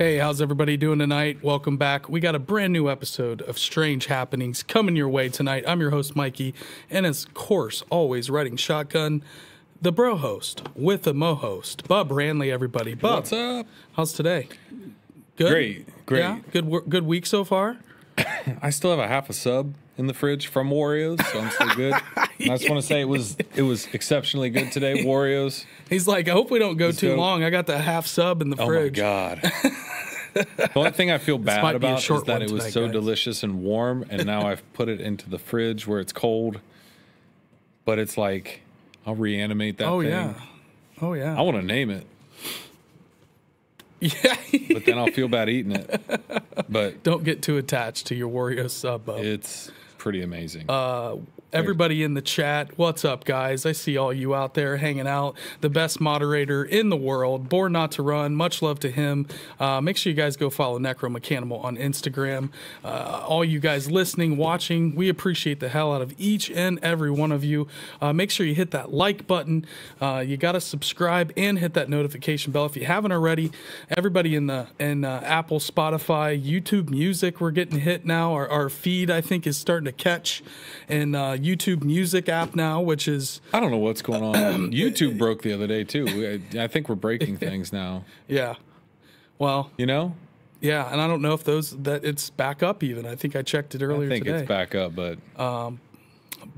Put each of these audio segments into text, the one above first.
Hey, how's everybody doing tonight? Welcome back. We got a brand new episode of Strange Happenings coming your way tonight. I'm your host, Mikey, and as of course, always riding shotgun, the bro host with the mo host, Bub Ranley, everybody. Bub, What's up? how's today? Good? Great, great. Yeah, good, good week so far? I still have a half a sub in the fridge from Warriors, so I'm still good. And I just want to say it was it was exceptionally good today. Warriors. He's like, I hope we don't go too go. long. I got the half sub in the Oh fridge. my god. the only thing I feel bad about is that it was tonight, so guys. delicious and warm, and now I've put it into the fridge where it's cold. But it's like I'll reanimate that Oh, thing. yeah. Oh, yeah. I want to name it, Yeah. but then I'll feel bad eating it. But don't get too attached to your Wario sub, it's pretty amazing. Uh, Everybody in the chat, what's up, guys? I see all you out there hanging out. The best moderator in the world, Born Not to Run. Much love to him. Uh, make sure you guys go follow Necromechanimal on Instagram. Uh, all you guys listening, watching, we appreciate the hell out of each and every one of you. Uh, make sure you hit that like button. Uh, you got to subscribe and hit that notification bell if you haven't already. Everybody in the in uh, Apple, Spotify, YouTube Music, we're getting hit now. Our, our feed, I think, is starting to catch. And uh, YouTube Music app now, which is I don't know what's going on. YouTube broke the other day too. I, I think we're breaking things now. yeah. Well, You know, yeah, and I don't know if those that it's back up even. I think I checked it earlier. I think today. it's back up, but um,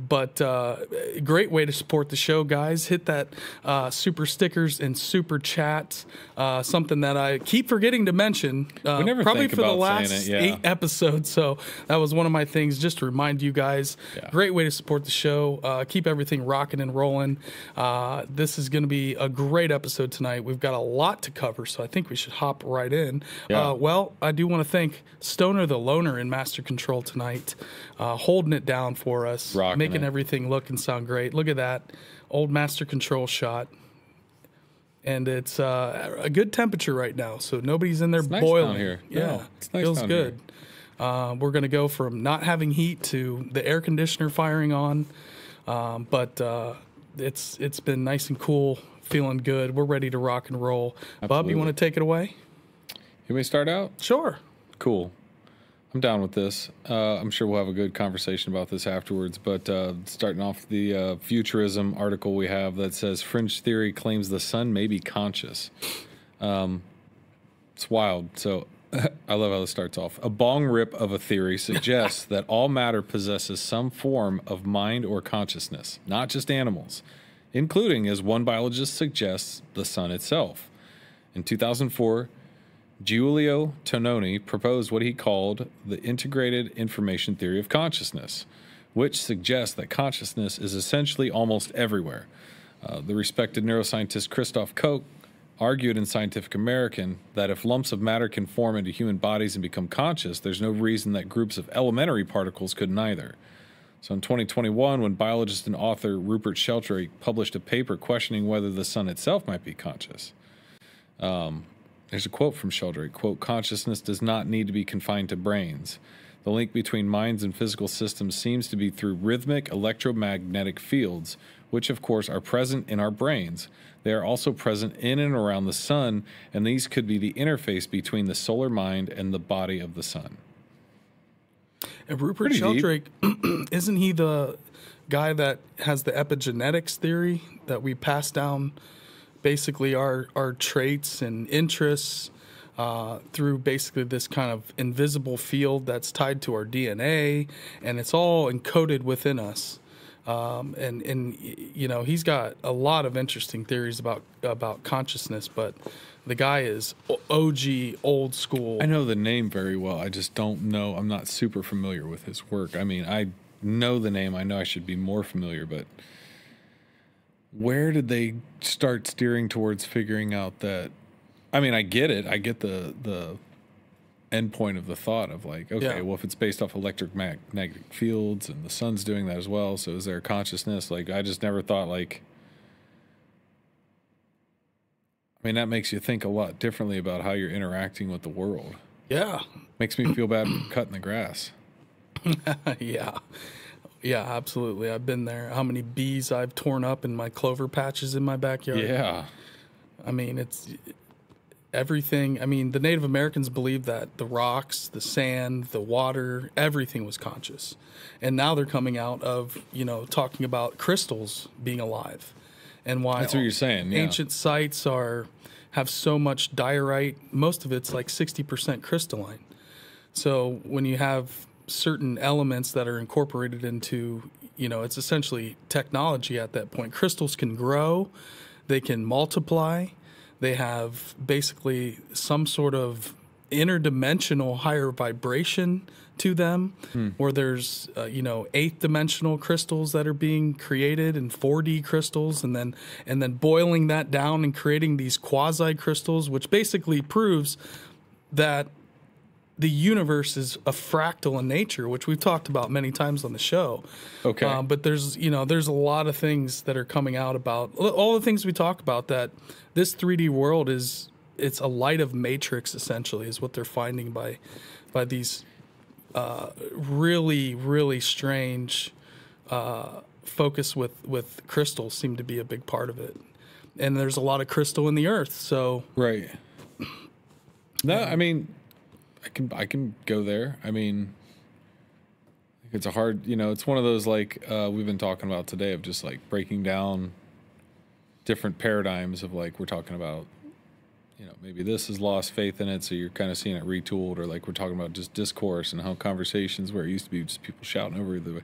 but uh, great way to support the show, guys. Hit that uh, super stickers and super chats. Uh, something that I keep forgetting to mention. Uh, probably for the last it, yeah. eight episodes. So that was one of my things, just to remind you guys. Yeah. Great way to support the show. Uh, keep everything rocking and rolling. Uh, this is going to be a great episode tonight. We've got a lot to cover, so I think we should hop right in. Yeah. Uh, well, I do want to thank Stoner the Loner in Master Control tonight, uh, holding it down for us, Rocking making it. everything look and sound great. Look at that old Master Control shot. And it's uh, a good temperature right now, so nobody's in there nice boiling. down here. Yeah, No, it's nice feels good. Uh, we're going to go from not having heat to the air conditioner firing on, um, but uh, it's it's been nice and cool, feeling good. We're ready to rock and roll. Bub, you want to take it away? you may start out. Sure. Cool. I'm down with this. Uh, I'm sure we'll have a good conversation about this afterwards. But uh, starting off the uh, futurism article we have that says Fringe theory claims the sun may be conscious. Um, it's wild. So I love how this starts off. A bong rip of a theory suggests that all matter possesses some form of mind or consciousness, not just animals, including, as one biologist suggests, the sun itself. In 2004, Giulio Tononi proposed what he called the integrated information theory of consciousness, which suggests that consciousness is essentially almost everywhere. Uh, the respected neuroscientist Christoph Koch argued in Scientific American that if lumps of matter can form into human bodies and become conscious, there's no reason that groups of elementary particles couldn't either. So in 2021, when biologist and author Rupert Sheldrake published a paper questioning whether the sun itself might be conscious, there's a quote from Sheldrake, quote, consciousness does not need to be confined to brains. The link between minds and physical systems seems to be through rhythmic electromagnetic fields, which of course are present in our brains. They are also present in and around the sun, and these could be the interface between the solar mind and the body of the sun. And Rupert Pretty. Sheldrake, isn't he the guy that has the epigenetics theory that we pass down basically our, our traits and interests uh, through basically this kind of invisible field that's tied to our DNA and it's all encoded within us. Um, and and you know he's got a lot of interesting theories about about consciousness, but the guy is OG old school. I know the name very well. I just don't know. I'm not super familiar with his work. I mean, I know the name. I know I should be more familiar, but where did they start steering towards figuring out that? I mean, I get it. I get the the end point of the thought of like, okay, Yeah. well, if it's based off electric mag- magnetic fields and the sun's doing that as well, so is there a consciousness? Like, I just never thought like. I mean, that makes you think a lot differently about how you're interacting with the world. yeah, Makes me feel bad for cutting the grass. yeah. Yeah, absolutely. I've been there. How many bees I've torn up in my clover patches in my backyard. Yeah. I mean, it's everything. I mean, the Native Americans believed that the rocks, the sand, the water, everything was conscious. And now they're coming out of, you know, talking about crystals being alive and why That's what you're saying. Yeah. ancient sites are have so much diorite. Most of it's like 60% crystalline. So when you have certain elements that are incorporated into, you know, it's essentially technology at that point. Crystals can grow, they can multiply, they have basically some sort of interdimensional higher vibration to them where there's uh, you know eighth dimensional crystals that are being created and 4D crystals and then and then boiling that down and creating these quasi crystals which basically proves that the universe is a fractal in nature, which we've talked about many times on the show. Okay. Um, but there's you know there's a lot of things that are coming out about all the things we talk about that this 3D world is it's a light of matrix essentially is what they're finding by by these uh, really really strange uh, focus with with crystals seem to be a big part of it. And there's a lot of crystal in the earth, so Right. No, I mean, I can I can go there. I mean, it's a hard, you know, it's one of those like uh, we've been talking about today of just like breaking down different paradigms of like we're talking about, you know, maybe this has lost faith in it, so you're kind of seeing it retooled, or like we're talking about just discourse and how conversations where it used to be just people shouting over the,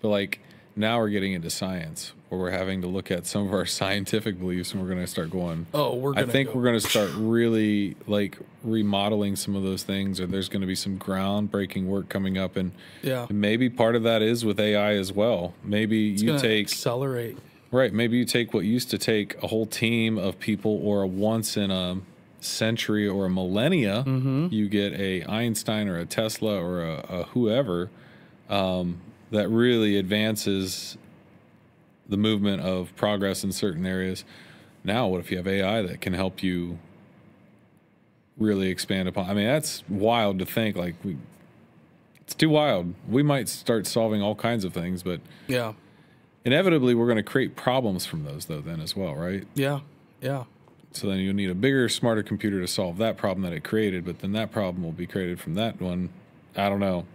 but like now we're getting into science where we're having to look at some of our scientific beliefs and we're going to start going oh we're I think go- we're going to start really like remodeling some of those things, or there's going to be some groundbreaking work coming up, and yeah maybe part of that is with AI as well. Maybe you take accelerate. right, maybe you take what used to take a whole team of people, or a once in a century or a millennia, Mm-hmm. you get a Einstein or a Tesla or a, a whoever um, that really advances the movement of progress in certain areas. Now, what if you have AI that can help you really expand upon? I mean, that's wild to think. Like, we, it's too wild. We might start solving all kinds of things, but Yeah, inevitably, we're going to create problems from those, though, then as well, right? yeah, yeah, So then you'll need a bigger, smarter computer to solve that problem that it created, but then that problem will be created from that one. I don't know.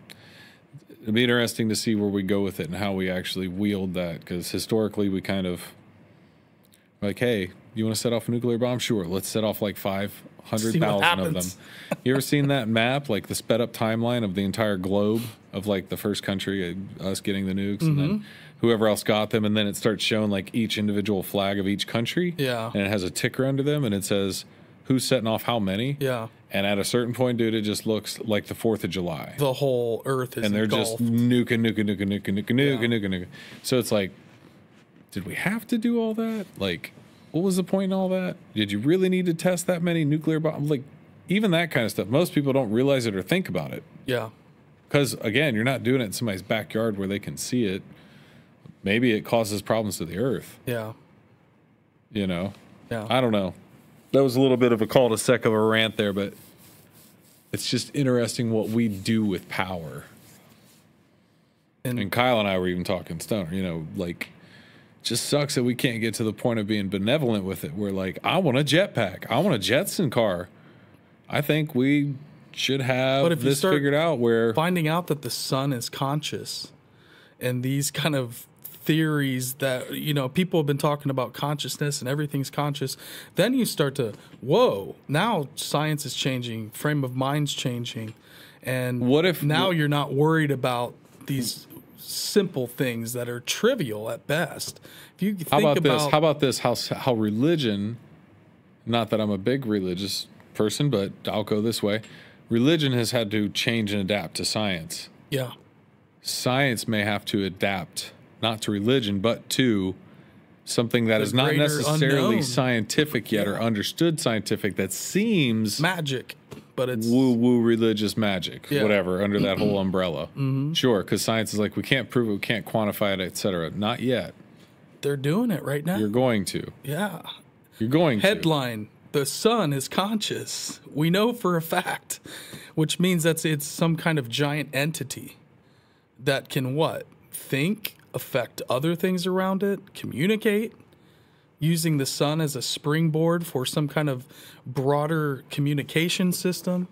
It'll be interesting to see where we go with it and how we actually wield that because historically we kind of like, hey, you want to set off a nuclear bomb? Sure, let's set off like five hundred See what thousand of them. You ever seen that map, like the sped up timeline of the entire globe of like the first country, uh, us getting the nukes, and Mm-hmm. then whoever else got them, and then it starts showing like each individual flag of each country. Yeah. and it has a ticker under them, and it says who's setting off how many. yeah. And at a certain point, dude, it just looks like the Fourth of July, The whole Earth is and they're just engulfed. nuking, nuking, nuking, nuking, nuking, nuking, Yeah. nuking, nuking. So it's like, did we have to do all that? Like, what was the point in all that? Did you really need to test that many nuclear bombs? Like, even that kind of stuff. Most people don't realize it or think about it yeah, because, again, you're not doing it in somebody's backyard where they can see it. Maybe it causes problems to the Earth. yeah, You know, yeah. I don't know. That was a little bit of a cul de sac of a rant there, but it's just interesting what we do with power. and And Kyle and I were even talking Stoner, you know, like just sucks that we can't get to the point of being benevolent with it. We're like, I want a jetpack. I want a Jetson car. I think we should have But if you this start figured out where finding out that the sun is conscious and these kind of theories that you know people have been talking about consciousness and everything's conscious then you start to whoa now science is changing frame of mind's changing and What if- now you're not worried about these simple things that are trivial at best if you think how about, about this? How about this? How how religion? Not that I'm a big religious person, but I'll go this way. Religion has had to change and adapt to science. yeah Science may have to adapt not to religion, but to something that The is not necessarily unknown. scientific yet or understood scientific. That seems magic but it's woo woo religious magic, Yeah. whatever, under that whole umbrella. Mm-hmm. Sure, because science is like we can't prove it, we can't quantify it, etc. Not yet. they're doing it right now You're going to. yeah You're going to. Headline The sun is conscious. We know for a fact, which means that it's some kind of giant entity that can what? Think, affect other things around it, communicate. using the sun as a springboard for some kind of broader communication system.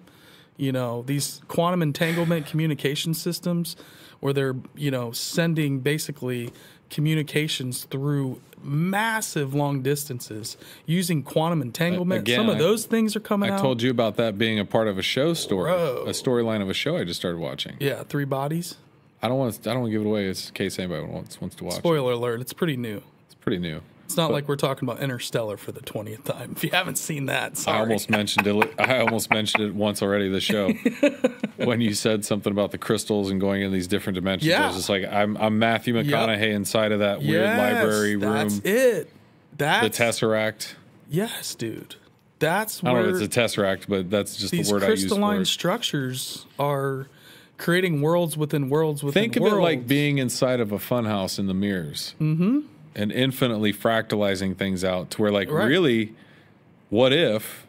You know, these quantum entanglement communication systems where they're, you know, sending basically communications through massive long distances using quantum entanglement. again, some of I- those things are coming I out. told you about that being a part of a show story, Bro. a storyline of a show I just started watching. yeah, three bodies. I don't want to, I don't want to give it away in case anybody wants wants to watch. it. Spoiler alert, it's pretty new. It's pretty new. It's not like we're talking about Interstellar for the 20th time. If you haven't seen that, sorry. I almost mentioned it. I almost mentioned it once already. The show when you said something about the crystals and going in these different dimensions. I Yeah. was just like, I'm, I'm Matthew McConaughey inside of that weird Yes, library That's room. it. The tesseract. Yes, dude. That's I don't know if it's a tesseract, but that's just the word I use for crystalline structures are creating worlds within worlds within worlds. Think of worlds. it like being inside of a funhouse in the mirrors, mm-hmm. and infinitely fractalizing things out to where, like, Right. really, what if?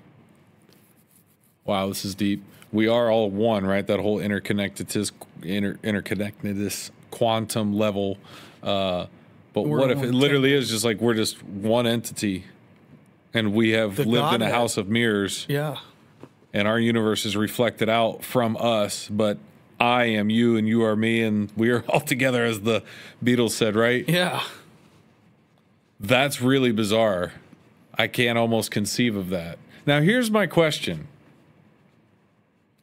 Wow, this is deep. We are all one, right? That whole interconnectedness, inter, interconnectedness, quantum level. Uh, but We're what if it literally is just like we're just one entity, and we have The lived in a house of mirrors, yeah, and our universe is reflected out from us, but I am you and you are me and we are all together as the Beatles said, right? yeah. That's really bizarre. I can't almost conceive of that. Now here's my question.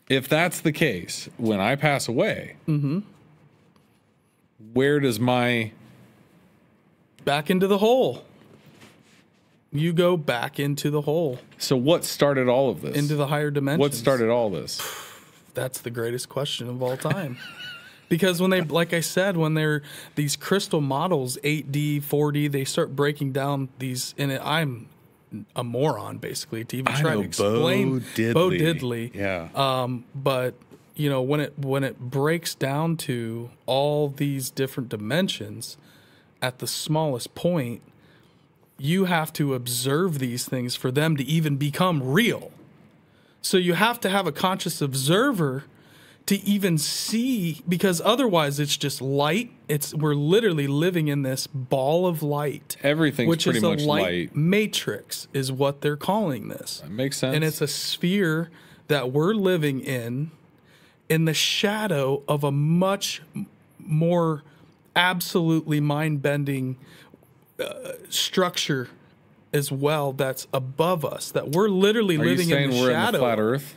If that's the case, when I pass away, mm-hmm. where does my Back into the hole. You go back into the hole, so what started all of this? into the higher dimensions. what started all this? That's the greatest question of all time. because when they, like I said, when they're these crystal models, 8D, 4D, they start breaking down these, and it, I'm a moron basically to even try to explain Bo Diddley. Yeah. Um, but you know when it when it breaks down to all these different dimensions at the smallest point, you have to observe these things for them to even become real. So you have to have a conscious observer to even see because otherwise it's just light. It's we're literally living in this ball of light. Everything's which is a light, light. matrix is what they're calling this. That makes sense. And it's a sphere that we're living in in the shadow of a much more absolutely mind-bending uh, structure as well that's above us that we're literally Are you living saying in the we're shadow in the flat Earth?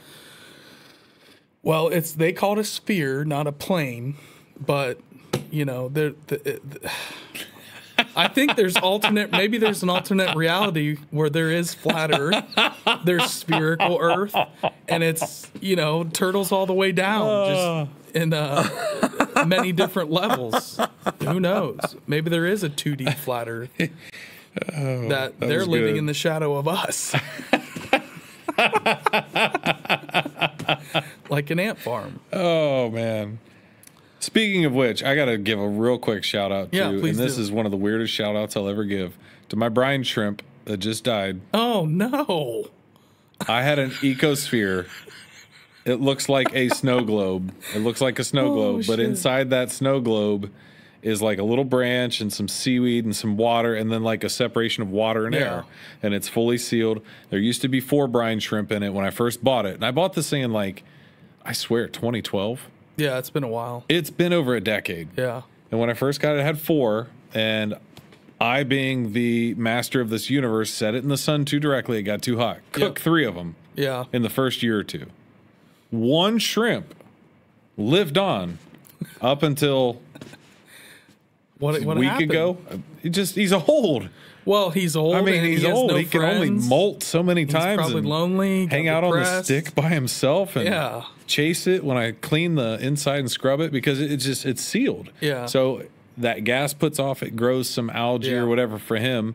well it's they call it a sphere not a plane but you know there the, the, I think there's alternate maybe there's an alternate reality where there is flat earth there's spherical earth and it's you know turtles all the way down just in uh, many different levels. Who knows? Maybe there is a 2D flat earth Oh, that they're living good. in the shadow of us like an ant farm Oh man. Speaking of which, I got to give a real quick shout out to, Yeah, and this do. is one of the weirdest shout outs I'll ever give to my brine shrimp that just died. oh no I had an ecosphere. It looks like a snow globe. It looks like a snow Oh, globe, but inside that snow globe is like a little branch and some seaweed and some water, and then like a separation of water and Yeah. air. And it's fully sealed. There used to be four brine shrimp in it when I first bought it. And I bought this thing in like, I swear, 2012. yeah it's been a while It's been over a decade. yeah And when I first got it, it had four. And I, being the master of this universe, set it in the sun too directly. It got too hot. Cook Yep. three of them yeah in the first year or two. One shrimp lived on up until what, a what week happened? ago. He just he's old. Well, he's old. I mean, he's he old. no he can only molt so many He's times. probably lonely. hang out on the stick by himself and Yeah. chase it when I clean the inside and scrub it because it- it's just it's sealed. Yeah. So that gas puts off, it grows some algae Yeah. or whatever for him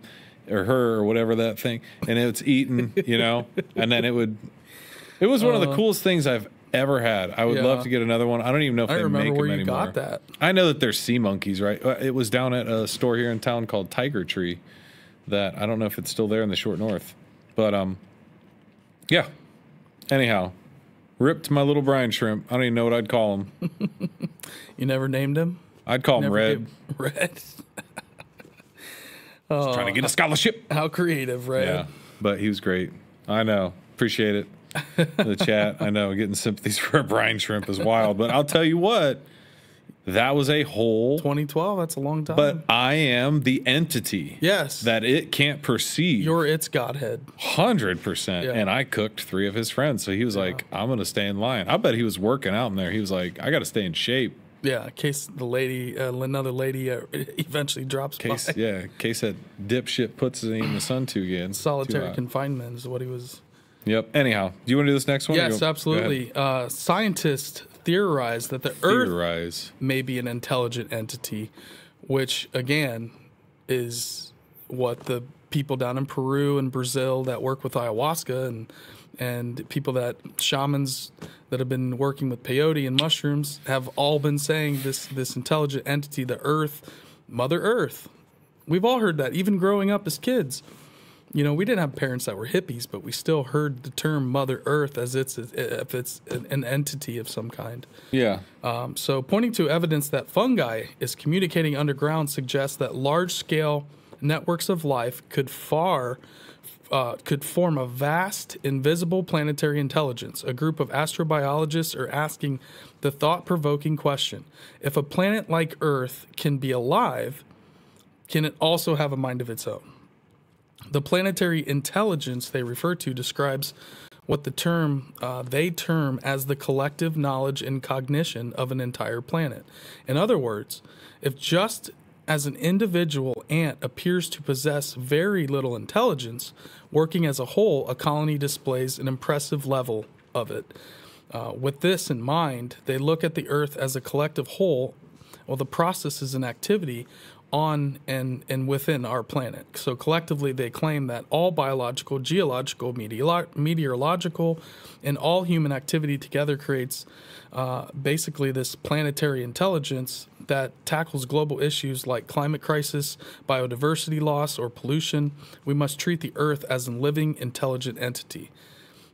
or her or whatever that thing, and it's eaten, you know, and then it would. It was one of the uh. coolest things I've ever had. I would. Yeah. love to get another one. I don't even know if I they remember make where them you anymore. got that. I know that there's sea monkeys, right? Uh, It was down at a store here in town called Tiger Tree. That I don't know if it's still there in the short north, but um, yeah. Anyhow, ripped my little brine shrimp. I don't even know what I'd call him. You never named him. I'd call him Red. Red. He's trying to get a scholarship. How creative, right? Yeah, but he was great. I know. Appreciate it. The chat. I know. Getting sympathies for a brine shrimp is wild, but I'll tell you what. That was a whole. 2012. That's a long time. But I am the entity. yes, That it can't perceive. you're its godhead. Hundred percent. Yeah. And I cooked three of his friends, so he was like, "I'm gonna stay in line." I bet he was working out in there. He was like, "I got to stay in shape." Yeah, in case the lady, uh, another lady, uh, eventually drops Case, by. yeah, case that dipshit puts it in the sun too again. Solitary hot. confinement is what he was. Yep. Anyhow, do you want to do this next one? Yes, absolutely. Uh, scientists theorize that the ahead. Earth may be an intelligent entity, which again is what the people down in Peru and Brazil that work with ayahuasca and and people that shamans that have been working with peyote and mushrooms have all been saying this this intelligent entity, the Earth, Mother Earth. We've all heard that, even growing up as kids. You know, we didn't have parents that were hippies, but we still heard the term Mother Earth as it's if it's an entity of some kind. Yeah. Um, so, pointing to evidence that fungi is communicating underground suggests that large-scale networks of life could far uh, could form a vast, invisible planetary intelligence. A group of astrobiologists are asking the thought-provoking question: If a planet like Earth can be alive, can it also have a mind of its own? The planetary intelligence they refer to describes what the term uh, they term as the collective knowledge and cognition of an entire planet. In other words, if just as an individual ant appears to possess very little intelligence, working as a whole, a colony displays an impressive level of it. Uh, with this in mind, they look at the Earth as a collective whole. Well, the processes and activity on and and within our planet. So collectively, they claim that all biological, geological, meteorolo- meteorological, and all human activity together creates uh, basically this planetary intelligence that tackles global issues like climate crisis, biodiversity loss, or pollution. We must treat the Earth as a living, intelligent entity.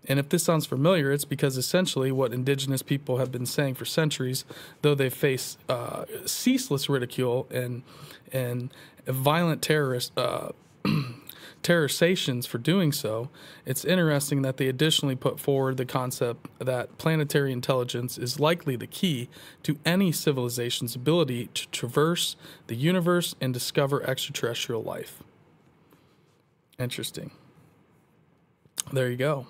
And if this sounds familiar, it's because essentially what indigenous people have been saying for centuries, though they face uh, ceaseless ridicule and and violent terrorist uh, terrorizations for doing so, it's interesting that they additionally put forward the concept that planetary intelligence is likely the key to any civilization's ability to traverse the universe and discover extraterrestrial life. Interesting. There you go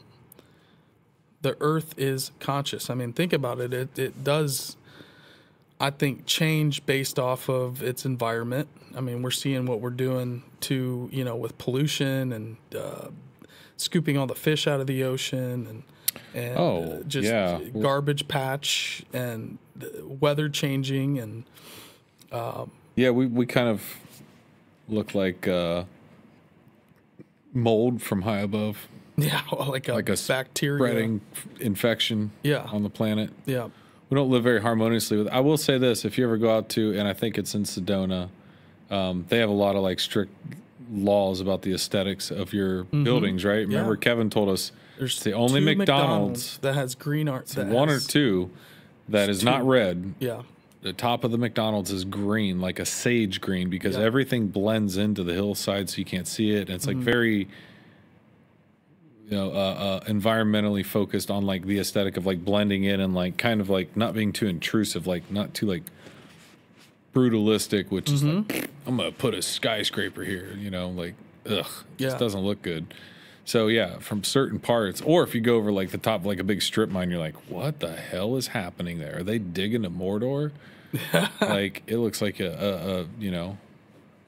the earth is conscious. I mean, think about it. It it does I think change based off of its environment. I mean, we're seeing what we're doing to, you know, with pollution and uh, scooping all the fish out of the ocean and and Oh, uh, just yeah. garbage patch and the weather changing and Yeah, we, we kind of look like uh, mold from high above, yeah, like a, like a bacteria. spreading infection Yeah. on the planet. Yeah. We don't live very harmoniously with. I will say this: if you ever go out to, and I think it's in Sedona, um, they have a lot of like strict laws about the aesthetics of your buildings, right? Remember, Mm-hmm. Yeah. Kevin told us There's it's the only two McDonald's, that has green art. that one or two, that is not red. Yeah. The top of the McDonald's is green, like a sage green, because Yeah. everything blends into the hillside, so you can't see it. And it's like very, you know, uh, uh, environmentally focused on like the aesthetic of like blending in and like kind of like not being too intrusive, like not too like brutalistic, which is like I'm gonna put a skyscraper here, you know, like ugh, Yeah. just doesn't look good. So yeah, from certain parts, or if you go over like the top of like a big strip mine, you're like, what the hell is happening there? Are they digging to Mordor? like it looks like a, a, a you know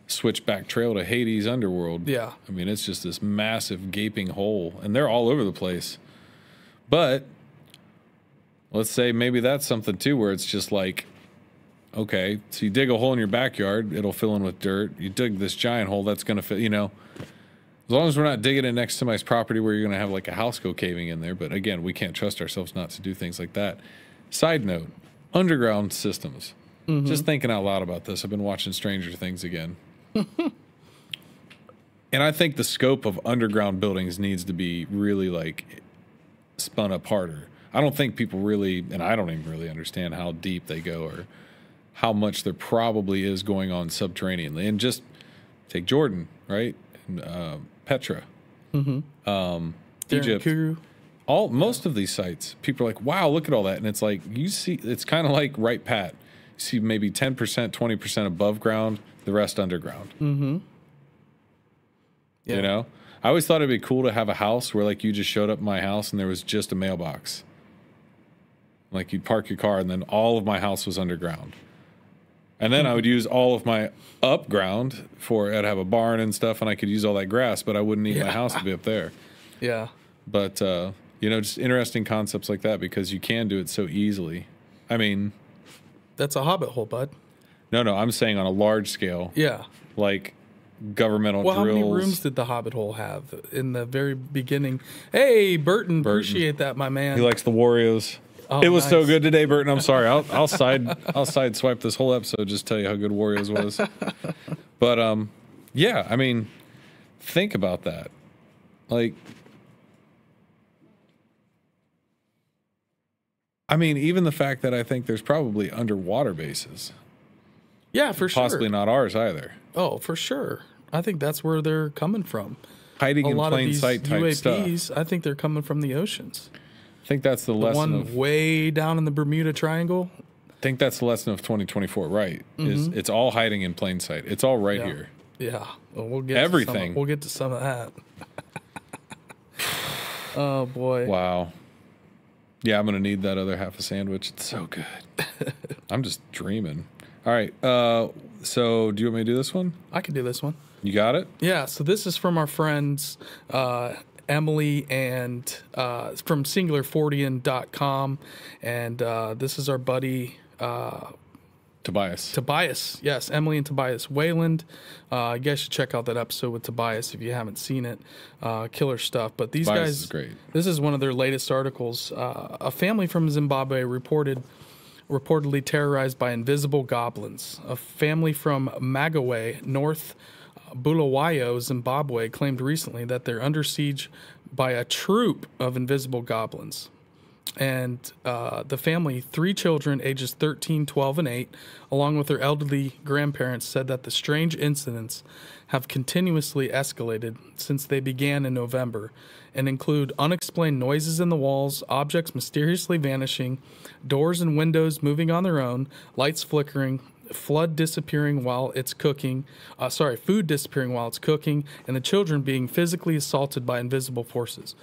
switchback trail to Hades underworld. Yeah. I mean it's just this massive gaping hole, and they're all over the place. But let's say maybe that's something too, where it's just like, okay, so you dig a hole in your backyard, it'll fill in with dirt. You dig this giant hole, that's going to fill, you know. As long as we're not digging it next to somebody's property where you're going to have like a house go caving in there. But again, we can't trust ourselves not to do things like that. Side note underground systems. Mm-hmm. Just thinking out loud about this. I've been watching Stranger Things again. and I think the scope of underground buildings needs to be really like spun up harder. I don't think people really, and I don't even really understand how deep they go or how much there probably is going on subterraneanly. And just take Jordan, right? And, uh, Petra, um, Egypt. Kuru. All most of these sites, people are like, "Wow, look at all that," and it's like you see, it's kind of like right pat. You see maybe ten percent, twenty percent above ground, the rest underground. Mm-hmm. Yeah. You know, I always thought it'd be cool to have a house where like you just showed up my house and there was just a mailbox. Like you'd park your car and then all of my house was underground. And then I would use all of my up ground for I'd have a barn and stuff and I could use all that grass, but I wouldn't need my house to be up there. Yeah. But uh, you know, just interesting concepts like that because you can do it so easily. I mean, That's a hobbit hole, bud. No, no, I'm saying on a large scale, Yeah. like governmental Well, how many rooms did the hobbit hole have in the very beginning? Hey, Burton, Burton. appreciate that, my man. He likes the Warriors. Oh, it was so good today, Burton. I'm sorry. I'll I'll side I'll side swipe this whole episode just tell you how good Warriors was. but um, yeah. I mean, think about that. Like, I mean, even the fact that I think there's probably underwater bases, yeah, for sure. possibly not ours either, Oh, for sure. I think that's where they're coming from. hiding A in lot of plain these sight type stuff. UAPs, I think they're coming from the oceans. I think that's the The lesson one of way down in the Bermuda Triangle. I think that's the lesson of 2024. Right? Is it's all hiding in plain sight. It's all right Mm-hmm. Yeah. here. Yeah, well, we'll get To Everything. some, we'll get to some of that. oh boy. Wow. Yeah, I'm gonna need that other half a sandwich. It's so good. I'm just dreaming. All right. Uh, so do you want me to do this one? I can do this one. You got it. Yeah, so this is from our friends uh, Emily and uh, from singularfortean.com. And uh, this is our buddy uh, Tobias. Tobias. Yes, Emily and Tobias Wayland. Uh, you guys should check out that episode with Tobias if you haven't seen it. Uh, killer stuff. But these Tobias guys, is great. this is one of their latest articles. Uh, a family from Zimbabwe reported reportedly terrorized by invisible goblins. A family from Magawe, North Bulawayo, Zimbabwe, claimed recently that they're under siege by a troop of invisible goblins. And uh, the family, three children ages 13, 12, and 8, along with their elderly grandparents, said that the strange incidents have continuously escalated since they began in November and include unexplained noises in the walls, objects mysteriously vanishing, doors and windows moving on their own, lights flickering, flood disappearing while it's cooking, uh, sorry, food disappearing while it's cooking, and the children being physically assaulted by invisible forces.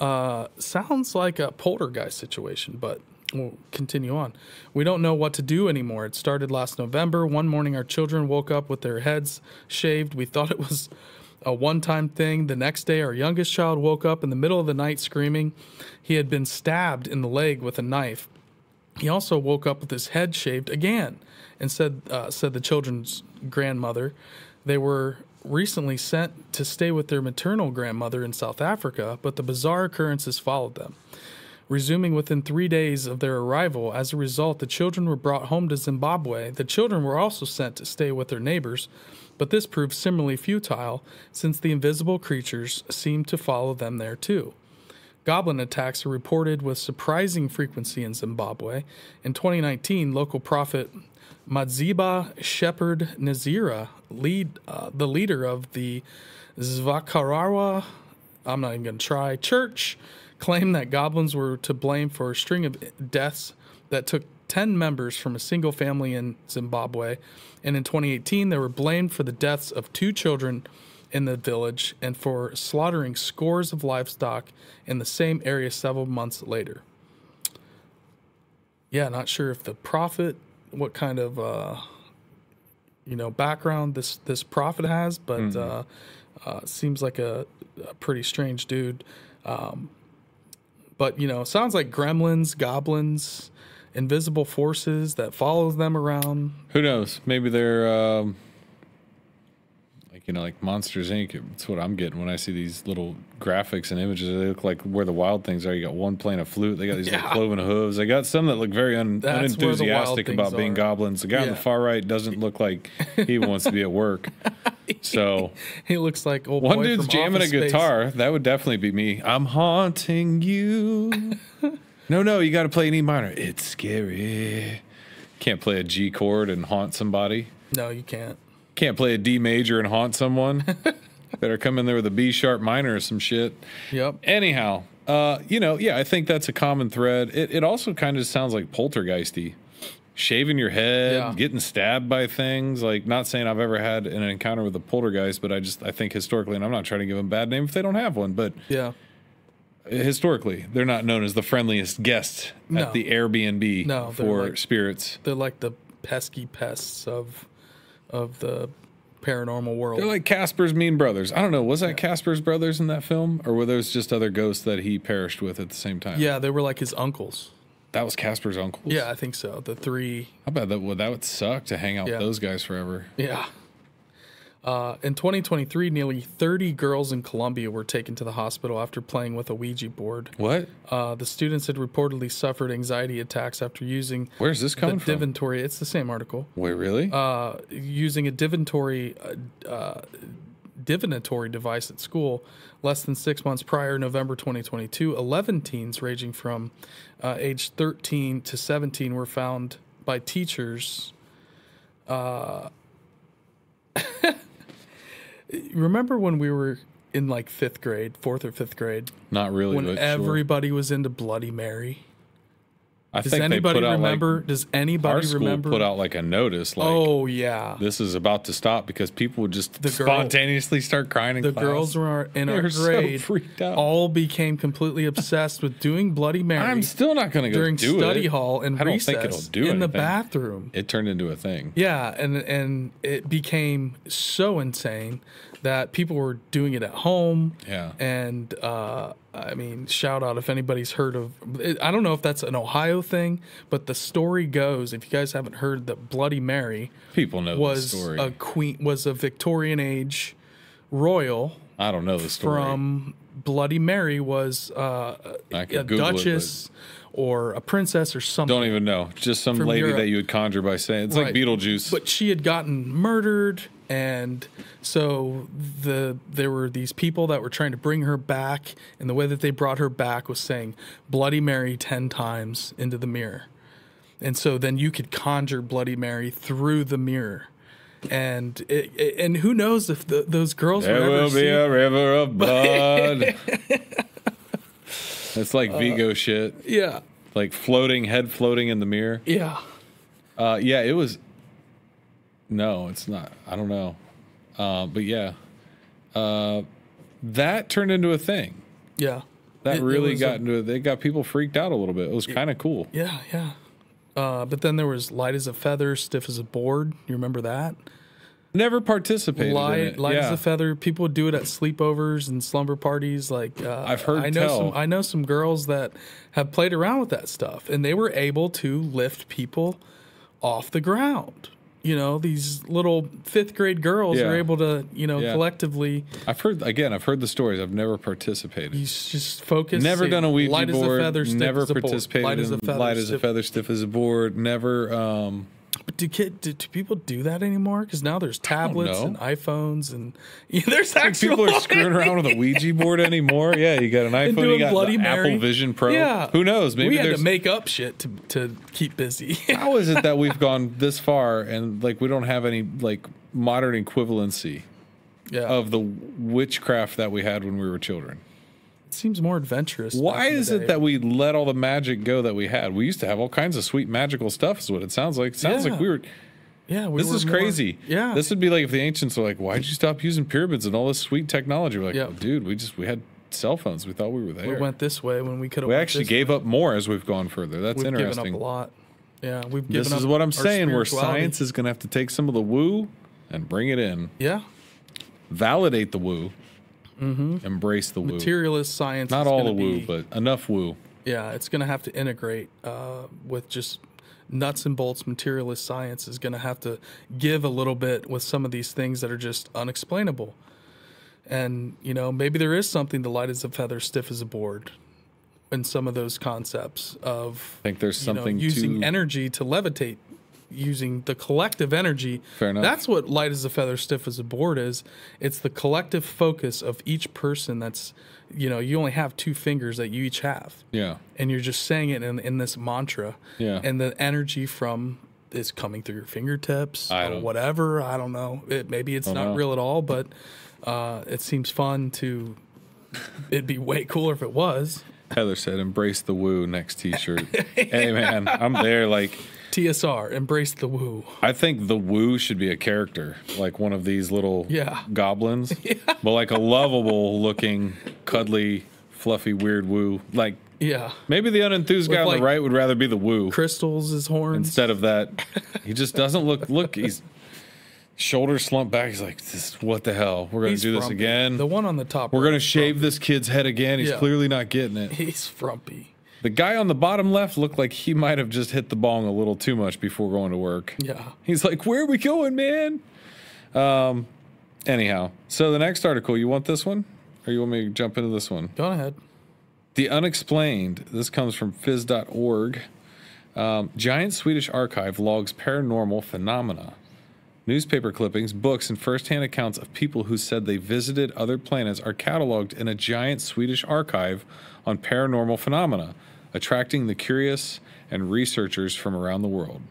Uh, sounds like a poltergeist situation, but we'll continue on. We don't know what to do anymore. It started last November. One morning, our children woke up with their heads shaved. We thought it was a one time thing. The next day, our youngest child woke up in the middle of the night screaming. He had been stabbed in the leg with a knife. He also woke up with his head shaved again and said, uh, said the children's grandmother. They were recently sent to stay with their maternal grandmother in South Africa, but the bizarre occurrences followed them. Resuming within three days of their arrival, as a result, the children were brought home to Zimbabwe. The children were also sent to stay with their neighbors, but this proved similarly futile since the invisible creatures seemed to follow them there too. Goblin attacks are reported with surprising frequency in Zimbabwe. In 2019, local prophet Madziba Shepherd Nazira, lead uh, the leader of the Zvakarawa, I'm not even going to try, church, claimed that goblins were to blame for a string of deaths that took 10 members from a single family in Zimbabwe. And in 2018, they were blamed for the deaths of two children in the village and for slaughtering scores of livestock in the same area several months later. Yeah, not sure if the prophet, what kind of uh, you know background this this prophet has, but uh, uh, seems like a, a pretty strange dude. Um, but you know, sounds like gremlins, goblins, invisible forces that follows them around. Who knows? Maybe they're um, like you know, like Monsters Inc. That's what I'm getting when I see these little graphics and images. They look like where the wild things are. You got one playing a flute. They got these Yeah. little cloven hooves. They got some that look very un- That's where the wild unenthusiastic about being are. goblins. The guy on the far right doesn't look like he wants to be at work. So He looks like old one boy dude's jamming a Office Space. guitar. That would definitely be me. I'm haunting you. no, no, you got to play an E minor. It's scary. Can't play a G chord and haunt somebody. No, you can't. Can't play a D major and haunt someone. Better come in there with a B sharp minor or some shit. Yep. Anyhow, uh, you know, yeah, I think that's a common thread. It, it also kind of sounds like poltergeisty. Shaving your head, Yeah. getting stabbed by things. Like, not saying I've ever had an encounter with a poltergeist, but I just I think historically, and I'm not trying to give them a bad name if they don't have one, but Yeah. Historically, they're not known as the friendliest guest No. at the Airbnb No, for like- spirits. They're like the pesky pests of of the paranormal world. They're like Casper's mean brothers. I don't know. Was that Casper's brothers in that film, or were those just other ghosts that he perished with at the same time? yeah, they were like his uncles. that was Casper's uncles. Yeah, I think so. The three I bet that would that would suck to hang out Yeah. with those guys forever. Yeah. Uh, in 2023, nearly 30 girls in Colombia were taken to the hospital after playing with a Ouija board. What? Uh, the students had reportedly suffered anxiety attacks after using Where's this the coming from? divinatory. It's the same article. Wait, really? Uh, using a divinatory uh, uh, divinatory device at school. Less than six months prior, November 2022, 11 teens ranging from uh, age 13 to 17 were found by teachers. Remember when we were in like fifth grade, fourth or fifth grade, Not really. when but sure. everybody was into Bloody Mary? I Does anybody remember? like does our anybody school remember? put out like a notice like oh yeah, this is about to stop because people would just The girl- spontaneously start crying in the class. girls were in They our were so grade freaked out. all became completely obsessed with doing Bloody Mary I'm still not going to go during study it. hall and I don't recess think it'll do in the bathroom. It turned into a thing. Yeah, and and it became so insane that people were doing it at home. Yeah. And uh, I mean, shout out if anybody's heard of. I don't know if that's an Ohio thing, but the story goes. If you guys haven't heard that Bloody Mary People know was the story. a queen, was a Victorian age royal I don't know the story. from Bloody Mary was uh, a Google it, duchess or a princess or something. Don't even know. Just some lady Europe. that you would conjure by saying it's like Beetlejuice. But she had gotten murdered, and so the there were these people that were trying to bring her back, and the way that they brought her back was saying Bloody Mary ten times into the mirror, and so then you could conjure Bloody Mary through the mirror. And it, it- and who knows if the, those girls there were ever will be seen- a river of blood. It's Uh, like Vigo shit. yeah Like floating, head floating in the mirror. yeah Uh, yeah, it was. No, it's not. I don't know. Uh, but yeah, uh, that turned into a thing. yeah That It- it really was got a- into. They got people freaked out a little bit. It was kind of cool. Yeah, yeah. Uh, but then there was light as a feather, stiff as a board. You remember that? Never participated in Light, it. light yeah. as a feather. People do it at sleepovers and slumber parties. Like uh, I've heard I know tell. some. I know some girls that have played around with that stuff, and they were able to lift people off the ground. You know, these little fifth grade girls Yeah. are able to, you know, Yeah. collectively. I've heard again. I've heard the stories. I've never participated. You s- just focus. Never done a Ouija light board. As a feather, stiff never as a board. participated Light as a feather, light as a stiff- feather, stiff as a board. Never. Um, But do, kid, do, do people do that anymore? Because now there's tablets and iPhones and yeah, there's actual people are screwing around with a Ouija board anymore. Yeah, you got an iPhone. You got Bloody Mary. Apple Vision Pro. Yeah, Who knows? Maybe we had there's. to make up shit to to keep busy. how is it that we've gone this far and like we don't have any like modern equivalency yeah, of the witchcraft that we had when we were children? Seems more adventurous. Why back in the is it that we let all the magic go that we had? We used to have all kinds of sweet magical stuff. Is what it sounds like. It sounds Yeah. like we were. Yeah, we This is more- crazy. Yeah, This would be like if the ancients were like, "Why'd you stop using pyramids and all this sweet technology?" We're like, Yeah. "Well, "Dude, we just we had cell phones. We thought we were there. we went this way when we could have. We actually gave up more as we've gone further. That's We've given up interesting. a lot. Yeah, we've given This is what I'm saying. Where science is going to have to take some of the woo and bring it in, Yeah, validate the woo, embrace the woo. materialist science. Not all the woo, be- but enough woo. yeah, it's going to have to integrate uh, with just nuts and bolts materialist science is going to have to give a little bit with some of these things that are just unexplainable. And, you know, maybe there is something the light as a feather, stiff as a board in some of those concepts of I think there's you know, something using energy to levitate using the collective energy Fair enough. that's what light as a feather stiff as a board is it's the collective focus of each person that's you know you only have two fingers that you each have yeah. and you're just saying it in, in this mantra Yeah. and the energy from is coming through your fingertips I or whatever. I don't know. It, maybe it's not know. real at all, but uh, it seems fun to. It'd be way cooler if it was. Heather said, "Embrace the woo." Next T-shirt. hey man, I'm there. Like, TSR, embrace the woo. I think the woo should be a character, like one of these little Yeah. goblins, but like a lovable looking, cuddly, fluffy, weird woo. Like Yeah. maybe the unenthused guy on like- the right would rather be the woo Crystals as horns. instead of that. He just doesn't look. Look, he's shoulders slumped back. He's like, this, "What the hell? We're gonna He's do this frumpy. again." The one on the top. We're right gonna shave frumpy. this kid's head again. He's Yeah. clearly not getting it. He's frumpy. The guy on the bottom left looked like he might have just hit the bong a little too much before going to work. Yeah. He's like, "Where are we going, man?" Um. Anyhow, so the next article, you want this one, or you want me to jump into this one? Go ahead. The Unexplained. This comes from phys.org. Um, giant Swedish archive logs paranormal phenomena. Newspaper clippings, books, and firsthand accounts of people who said they visited other planets are cataloged in a giant Swedish archive on paranormal phenomena, attracting the curious and researchers from around the world.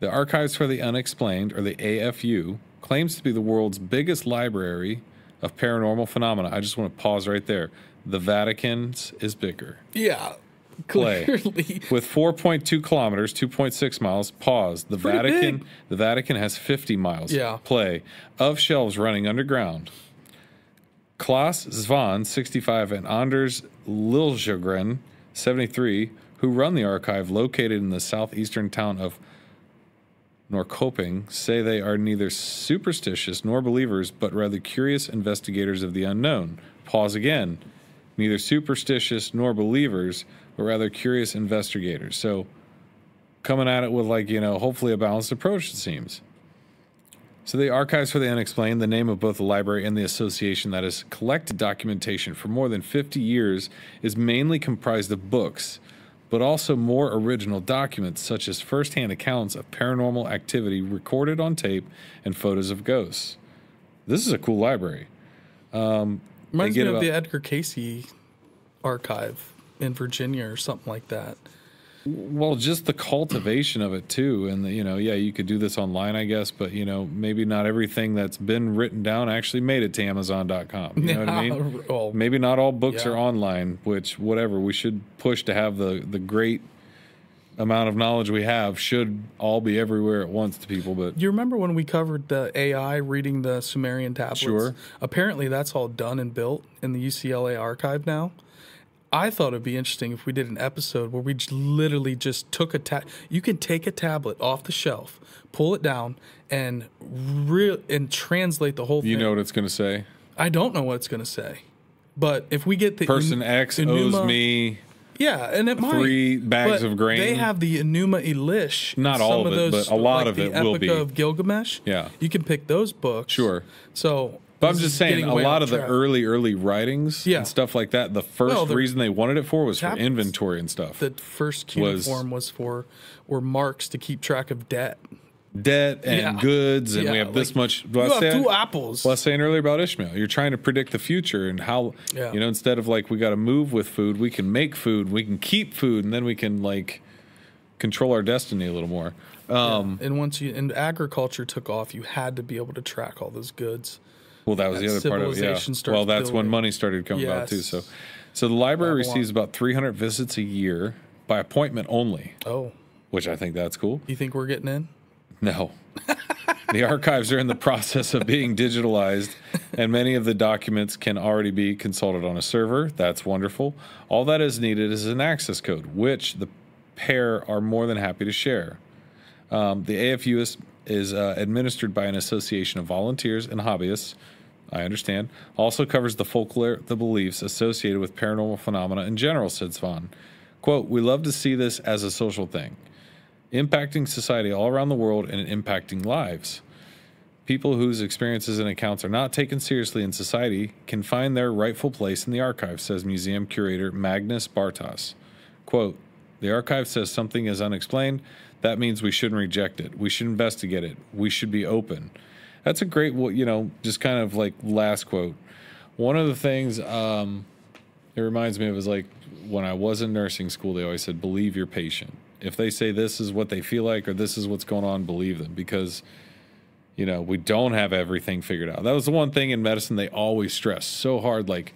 The Archives for the Unexplained, or the AFU, claims to be the world's biggest library of paranormal phenomena. I just want to pause right there. The Vatican's is bigger. Yeah. Play. Clearly. With 4.2 kilometers, 2.6 miles, pause. The Pretty Vatican big. the Vatican has 50 miles. Yeah. Play. Of shelves running underground. Clas Svahn, 65, and Anders Liljegren, 73, who run the archive located in the southeastern town of Norrköping, say they are neither superstitious nor believers, but rather curious investigators of the unknown. Pause again. Neither superstitious nor believers, but rather curious investigators. So, coming at it with, like, you know, hopefully a balanced approach, it seems. So, the Archives for the Unexplained, the name of both the library and the association that has collected documentation for more than 50 years, is mainly comprised of books, but also more original documents such as firsthand accounts of paranormal activity recorded on tape and photos of ghosts. This is a cool library. Um, Reminds me of the Edgar Cayce archive in Virginia or something like that. Well, just the cultivation of it too, and the, you know, yeah, you could do this online, I guess, but you know, maybe not everything that's been written down actually made it to Amazon.com. You know what I mean? well, Maybe not all books Yeah. are online, which whatever we should push to have the the great amount of knowledge we have should all be everywhere at once to people. But you remember when we covered the AI reading the Sumerian tablets? Sure. Apparently, that's all done and built in the UCLA archive now. I thought it'd be interesting if we did an episode where we j- literally just took a tab. You can take a tablet off the shelf, pull it down, and real and translate the whole thing. you know what it's going to say? I don't know what it's going to say, but if we get the Person En- X Enuma- owes me. Yeah, and it might. three bags But of grain. They have the Enuma Elish. Not all some of it, but a lot like of the it will be. of Gilgamesh. Yeah. you can pick those books. Sure. So, But I'm just saying, a lot of the early, early writings Yeah. and stuff like that, the first Well, the reason they wanted it for was for inventory and stuff. the first was- cuneiform was for were marks to keep track of debt. Debt and Yeah. goods, and we Yeah, have this like, much. You have said- two apples. well, I was saying earlier about Ishmael, you're trying to predict the future and how, you know, instead of like we got to move with food, we can make food, we can keep food, and then we can like control our destiny a little more. Um, and once you and agriculture took off, you had to be able to track all those goods. Well, that was the other part of it. Yeah. Well, that's when money started coming out too. So, so the library Babylon. receives about 300 visits a year by appointment only, Oh, which I think that's cool. you think we're getting in? No. the archives are in the process of being digitalized, and many of the documents can already be consulted on a server. That's wonderful. All that is needed is an access code, which the pair are more than happy to share. Um, the AFU is, is uh, administered by an association of volunteers and hobbyists. I understand. Also covers the folklore, the beliefs associated with paranormal phenomena in general, said Svahn. Quote, We love to see this as a social thing impacting society all around the world and impacting lives. People whose experiences and accounts are not taken seriously in society can find their rightful place in the archive, says museum curator Magnus Bartos. Quote, the archive says something is unexplained. That means we shouldn't reject it. We should investigate it. We should be open. That's a great, you know, just kind of like last quote. One of the things um, it reminds me of is like when I was in nursing school, they always said, believe your patient. If they say this is what they feel like or this is what's going on, believe them because you know, we don't have everything figured out. That was the one thing in medicine they always stress so hard like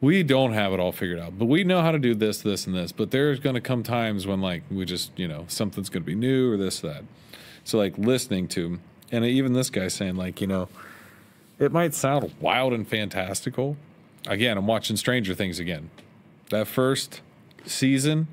we don't have it all figured out, but we know how to do this, this, and this. But there's going to come times when, like, we just, you know, something's going to be new or this, that. So, like, listening to, and even this guy saying, like, you know, it might sound wild and fantastical. Again, I'm watching Stranger Things again. That first season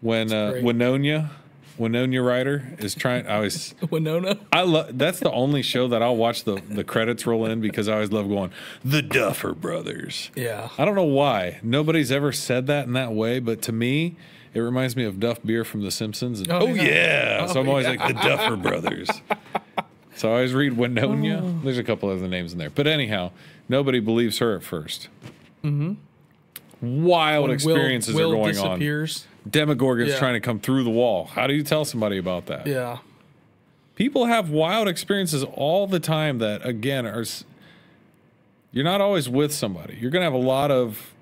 when uh. Winona, Winona Ryder is trying. I was Winona. I love that's the only show that I'll watch the the credits roll in because I always love going the Duffer Brothers. Yeah. I don't know why nobody's ever said that in that way, but to me, it reminds me of Duff Beer from The Simpsons. And, Oh, oh, yeah. yeah, so Oh, I'm always yeah. like the Duffer Brothers. so I always read Winona. Oh. There's a couple other names in there, but anyhow, nobody believes her at 1st Mm-hmm. Wild When experiences Will, are Will going on. disappears. Demogorgon's Yeah. trying to come through the wall. How do you tell somebody about that? Yeah. people have wild experiences all the time that again are you're not always with somebody you're going to have a lot of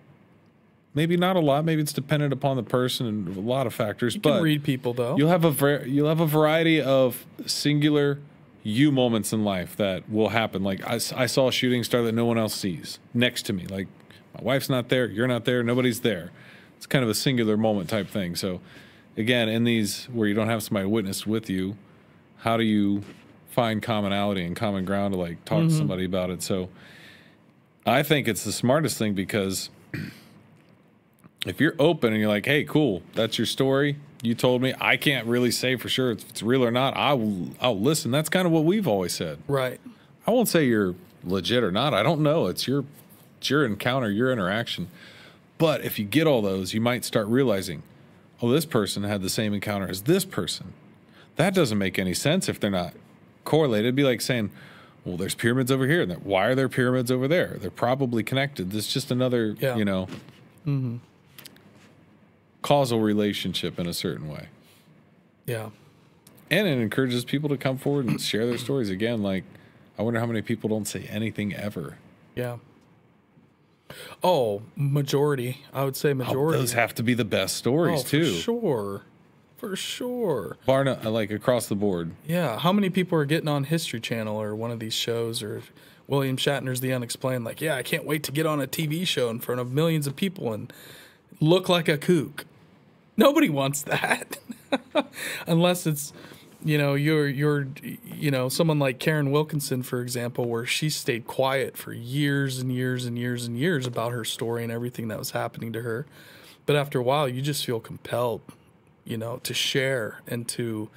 maybe not a lot maybe it's dependent upon the person and a lot of factors You but can read people though. you'll have a you'll have a variety of singular you moments in life that will happen. Like I saw a shooting star that no one else sees next to me. Like my wife's not there you're not there nobody's there. It's kind of a singular moment type thing. So again in these where you don't have somebody witness with you how do you find commonality and common ground to like talk to mm-hmm. somebody about it? So i think it's the smartest thing because if you're open and you're like hey cool that's your story you told me i can't really say for sure if it's real or not. I will i'll listen. That's kind of what we've always said. Right. i won't say you're legit or not. I don't know. It's your it's your encounter your interaction. But if you get all those you might start realizing oh this person had the same encounter as this person. That doesn't make any sense if they're not correlated. It'd be like saying well there's pyramids over here. And why are there pyramids over there? They're probably connected. This is just another Yeah. you know mm-hmm. Causal relationship in a certain way Yeah. and it encourages people to come forward and share their stories again like i wonder how many people don't say anything ever Yeah. Oh, majority. I would say Oh, majority. those have to be the best stories oh, too For sure. For sure. Barna, uh, like across the board Yeah. How many people are getting on History Channel or one of these shows or William Shatner's The Unexplained? Like, yeah, I can't wait to get on a TV show in front of millions of people and look like a kook. Nobody wants that. Unless it's, you know, you're, you're, you know, someone like Karen Wilkinson, for example, where she stayed quiet for years and years and years and years about her story and everything that was happening to her. But after a while, you just feel compelled, you know, to share and to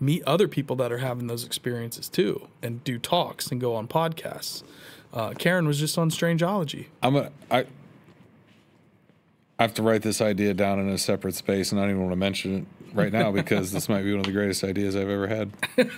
meet other people that are having those experiences too and do talks and go on podcasts. Uh, Karen was just on Strangeology. i'm a i I have to write this idea down in a separate space, and I don't even want to mention it right now because this might be one of the greatest ideas I've ever had.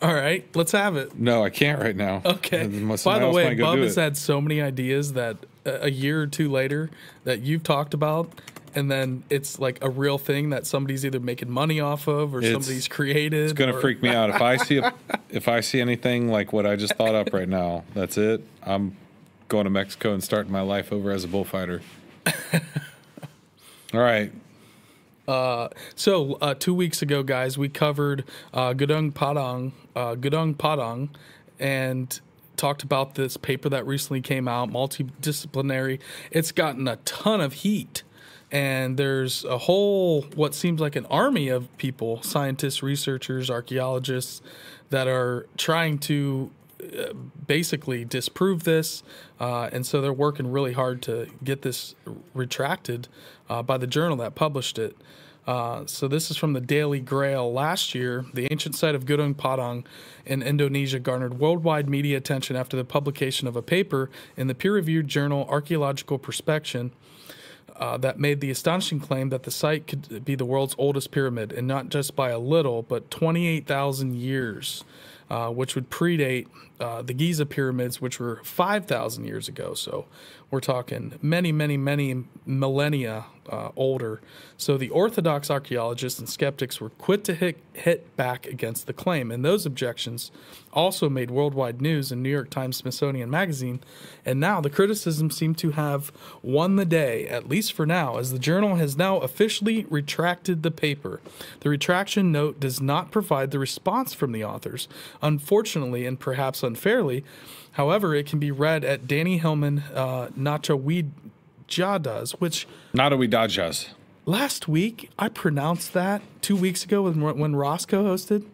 All right, let's have it. No, I can't right now. Okay. By the way, go has it. had so many ideas that a a year or two later that you've talked about, and then it's like a real thing that somebody's either making money off of or It's- somebody's created. It's gonna or- freak me out if I see a, if I see anything like what I just thought up right now. That's it. I'm going to Mexico and starting my life over as a bullfighter. All right. So uh, two weeks ago, guys, we covered uh, Padang, uh, Gunung Padang, and talked about this paper that recently came out, multidisciplinary. It's gotten a ton of heat, and there's a whole what seems like an army of people, scientists, researchers, archaeologists, that are trying to uh, basically disprove this, uh, and so they're working really hard to get this retracted uh, by the journal that published it. Uh, so this is from the Daily Grail. Last year, the ancient site of Gunung Padang in Indonesia garnered worldwide media attention after the publication of a paper in the peer-reviewed journal Archaeological Perspection uh, that made the astonishing claim that the site could be the world's oldest pyramid, and not just by a little, but 28,000 years, uh, which would predate uh, the Giza pyramids, which were 5,000 years ago. So we're talking many, many, many millennia uh, older. So the orthodox archaeologists and skeptics were quick to hit, hit back against the claim, and those objections also made worldwide news in New York Times Smithsonian Magazine. And now the criticism seemed to have won the day, at least for now, as the journal has now officially retracted the paper. The retraction note does not provide the response from the authors. Unfortunately, and perhaps unfairly, however, it can be read at Danny Hilman uh, Nachawijadas, which Nadawi Dajas. last week I pronounced that two weeks ago when when Roscoe hosted.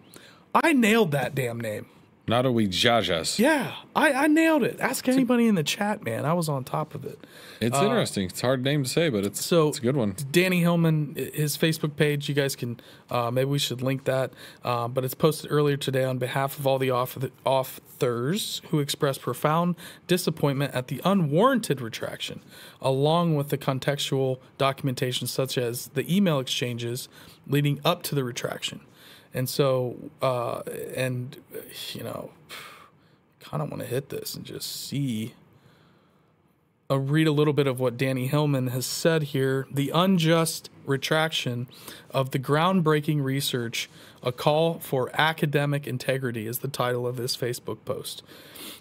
I nailed that damn name. Nadawi Jajas. Yeah, I, I nailed it. Ask anybody in the chat, man. I was on top of it. It's interesting. It's a hard name to say, but it's So it's a good one. Danny Hilman, his Facebook page, you guys can uh, maybe we should link that. Uh, but it's posted earlier today on behalf of all the author- authors who expressed profound disappointment at the unwarranted retraction, along with the contextual documentation such as the email exchanges leading up to the retraction. And so, uh, and you know, kind of want to hit this and just see uh, read a little bit of what Danny Hilman has said here. The unjust retraction of the groundbreaking research, a call for academic integrity, is the title of this Facebook post.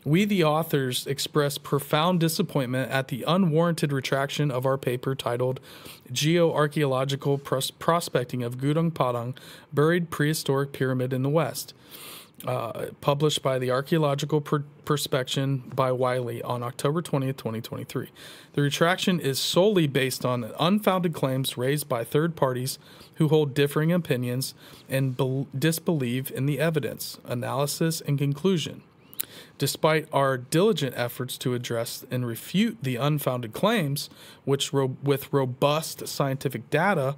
We, the authors, express profound disappointment at the unwarranted retraction of our paper titled Geoarchaeological Pros- Prospecting of Gunung Padang, Buried Prehistoric Pyramid in the West uh, published by the Archaeological per- Perspection by Wiley on October 20th, 2023. The retraction is solely based on unfounded claims raised by third parties who hold differing opinions and bel disbelieve in the evidence, analysis, and conclusion. Despite our diligent efforts to address and refute the unfounded claims, which ro- with robust scientific data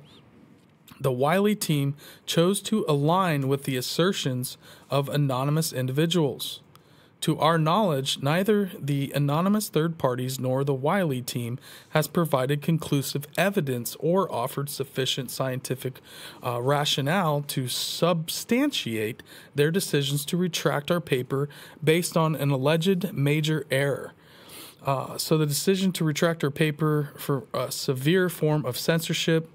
the Wiley team chose to align with the assertions of anonymous individuals. To our knowledge, neither the anonymous third parties nor the Wiley team has provided conclusive evidence or offered sufficient scientific uh, rationale to substantiate their decisions to retract our paper based on an alleged major error. Uh, so the decision to retract our paper for a severe form of censorship,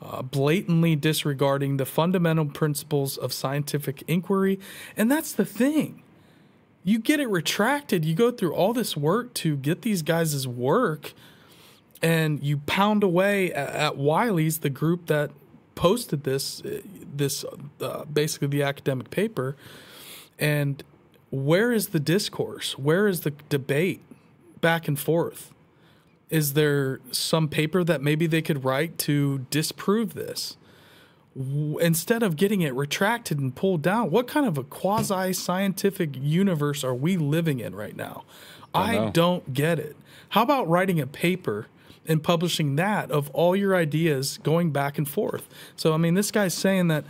uh, blatantly disregarding the fundamental principles of scientific inquiry, and that's the thing. You get it retracted. You go through all this work to get these guys' work, and you pound away at, at Wiley's, the group that posted this, uh, this uh, basically the academic paper, and where is the discourse? Where is the debate? Back and forth. Is there some paper that maybe they could write to disprove this? Instead of getting it retracted and pulled down, what kind of a quasi scientific universe are we living in right now? I know. don't get it. How about writing a paper and publishing that of all your ideas going back and forth? So, I mean, this guy's saying that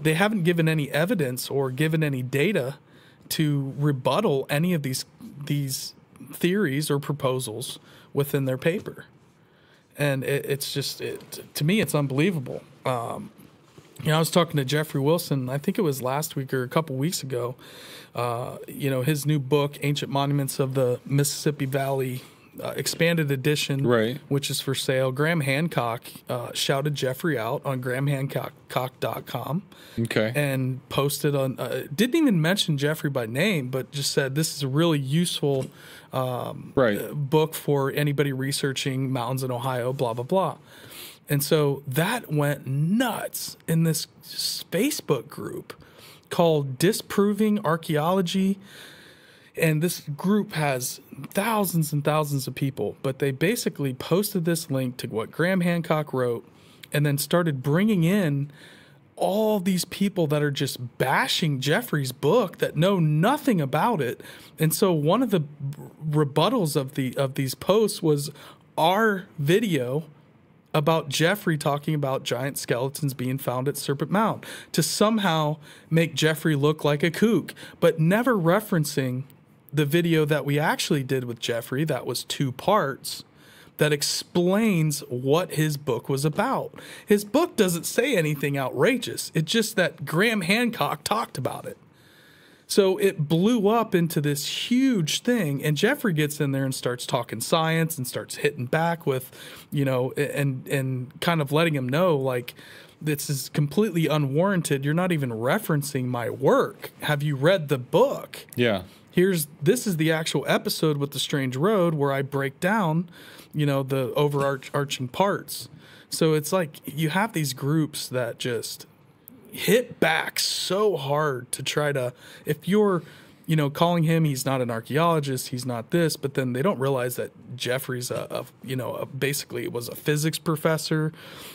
they haven't given any evidence or given any data to rebuttal any of these these theories or proposals within their paper and it, it's just it, to me it's unbelievable um, you know i was talking to jeffrey wilson i think it was last week or a couple weeks ago uh, you know his new book ancient monuments of the mississippi valley uh, expanded edition Right. which is for sale graham hancock uh, shouted jeffrey out on grahamhancock.com Okay. and posted on uh, didn't even mention Jeffrey by name, but just said this is a really useful Um, right. Uh, book for anybody researching mountains in Ohio, blah blah blah. And so that went nuts in this Facebook group called Disproving Archaeology. And this group has thousands and thousands of people, but they basically posted this link to what Graham Hancock wrote and then started bringing in all these people that are just bashing Jeffrey's book that know nothing about it. And so one of the rebuttals of the of these posts was our video about Jeffrey talking about giant skeletons being found at Serpent Mound to somehow make Jeffrey look like a kook, but never referencing the video that we actually did with Jeffrey that was two parts that explains what his book was about. His book doesn't say anything outrageous. It's just that Graham Hancock talked about it. So it blew up into this huge thing, and Jeffrey gets in there and starts talking science and starts hitting back with, you know, and and kind of letting him know like this is completely unwarranted. You're not even referencing my work. Have you read the book? Yeah. Here's this is the actual episode with the strange road where I break down, you know, the overarching parts. So it's like you have these groups that just hit back so hard to try to if you're you know calling him he's not an archaeologist he's not this but then they don't realize that jeffrey's a, a you know a, basically was a physics professor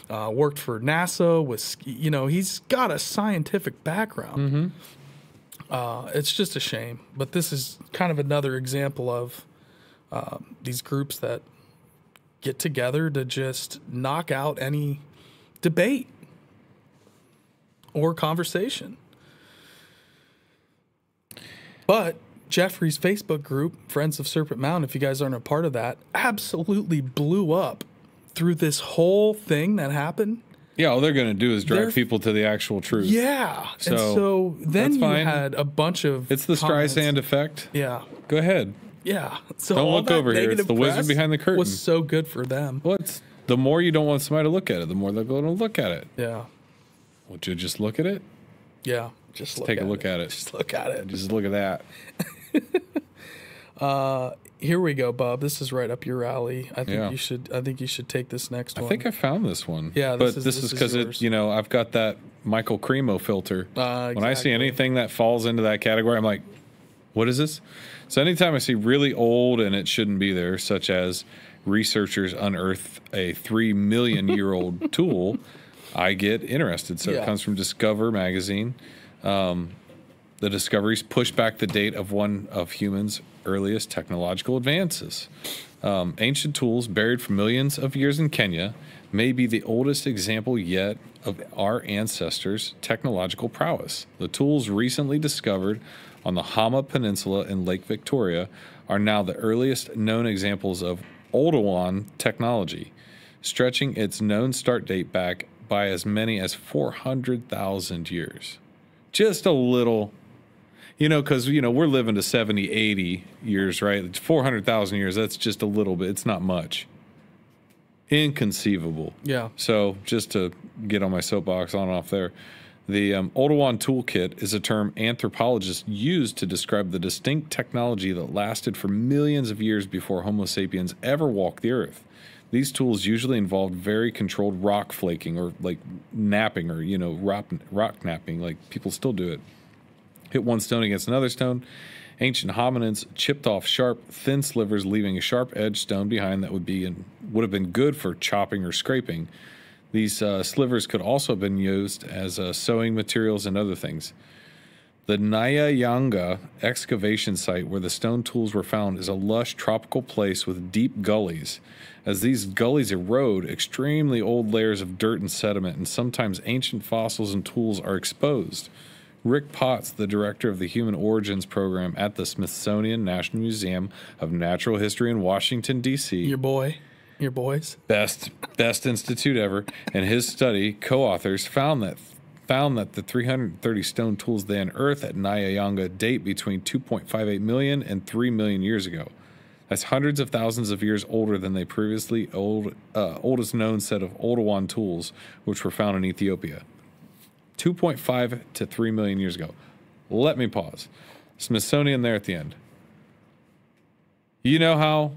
uh, worked for nasa was you know he's got a scientific background Mm-hmm. uh, it's just a shame but this is kind of another example of um, these groups that get together to just knock out any debate or conversation. But Jeffrey's Facebook group, Friends of Serpent Mountain, if you guys aren't a part of that, absolutely blew up through this whole thing that happened. Yeah, all they're going to do is They're- people to the actual truth. Yeah. and So, so then you had a bunch of It's the comments. Streisand effect. Yeah. Go ahead. Yeah. So Don't look over here. It's the wizard behind the curtain. Was so good for them. Well, it's the more you don't want somebody to look at it, the more they're going to look at it. Yeah. Would you just look at it? Yeah. Just look take a look it. at it. Just look at it. Just look at that. Here we go, Bob. This is right up your alley. I think Yeah. you should. I think you should take this next one. I think I found this one. Yeah, but this is- this, this is because it, you know, I've got that Michael Cremo filter. Uh, When I see anything that falls into that category, I'm like, what is this? So anytime I see really old and it shouldn't be there, such as researchers unearth a three million year old tool, I get interested. So Yeah. it comes from Discover magazine. Um, the discoveries push back the date of one of humans' earliest technological advances. Um, ancient tools buried for millions of years in Kenya may be the oldest example yet of our ancestors' technological prowess. The tools recently discovered on the Homa Peninsula in Lake Victoria are now the earliest known examples of Oldowan technology, stretching its known start date back by as many as 400,000 years. Just a little you know, because, you know, we're living to 70, 80 years, right? 400,000 years, that's just a little bit. It's not much. Inconceivable. Yeah. So, just to get on my soapbox on and off there, the um, Oldowan Toolkit is a term anthropologists use to describe the distinct technology that lasted for millions of years before Homo sapiens ever walked the earth. These tools usually involved very controlled rock flaking or like knapping or, you know, rock, rock knapping. Like people still do it hit one stone against another stone. Ancient hominids chipped off sharp, thin slivers, leaving a sharp edged stone behind that would be and would have been good for chopping or scraping. These uh, slivers could also have been used as uh, sewing materials and other things. The Nyayanga excavation site where the stone tools were found is a lush tropical place with deep gullies. As these gullies erode, extremely old layers of dirt and sediment and sometimes ancient fossils and tools are exposed. Rick Potts, the director of the Human Origins Program at the Smithsonian National Museum of Natural History in Washington, D.C., Your boy, your boys. best best institute ever, and his study co-authors found that found that the 330 stone tools they unearthed at Nyayanga date between 2.58 million and 3 million years ago. That's hundreds of thousands of years older than the previously old uh, oldest known set of Oldowan tools, which were found in Ethiopia. 2.5 to 3 million years ago. Let me pause. Smithsonian there at the end. You know how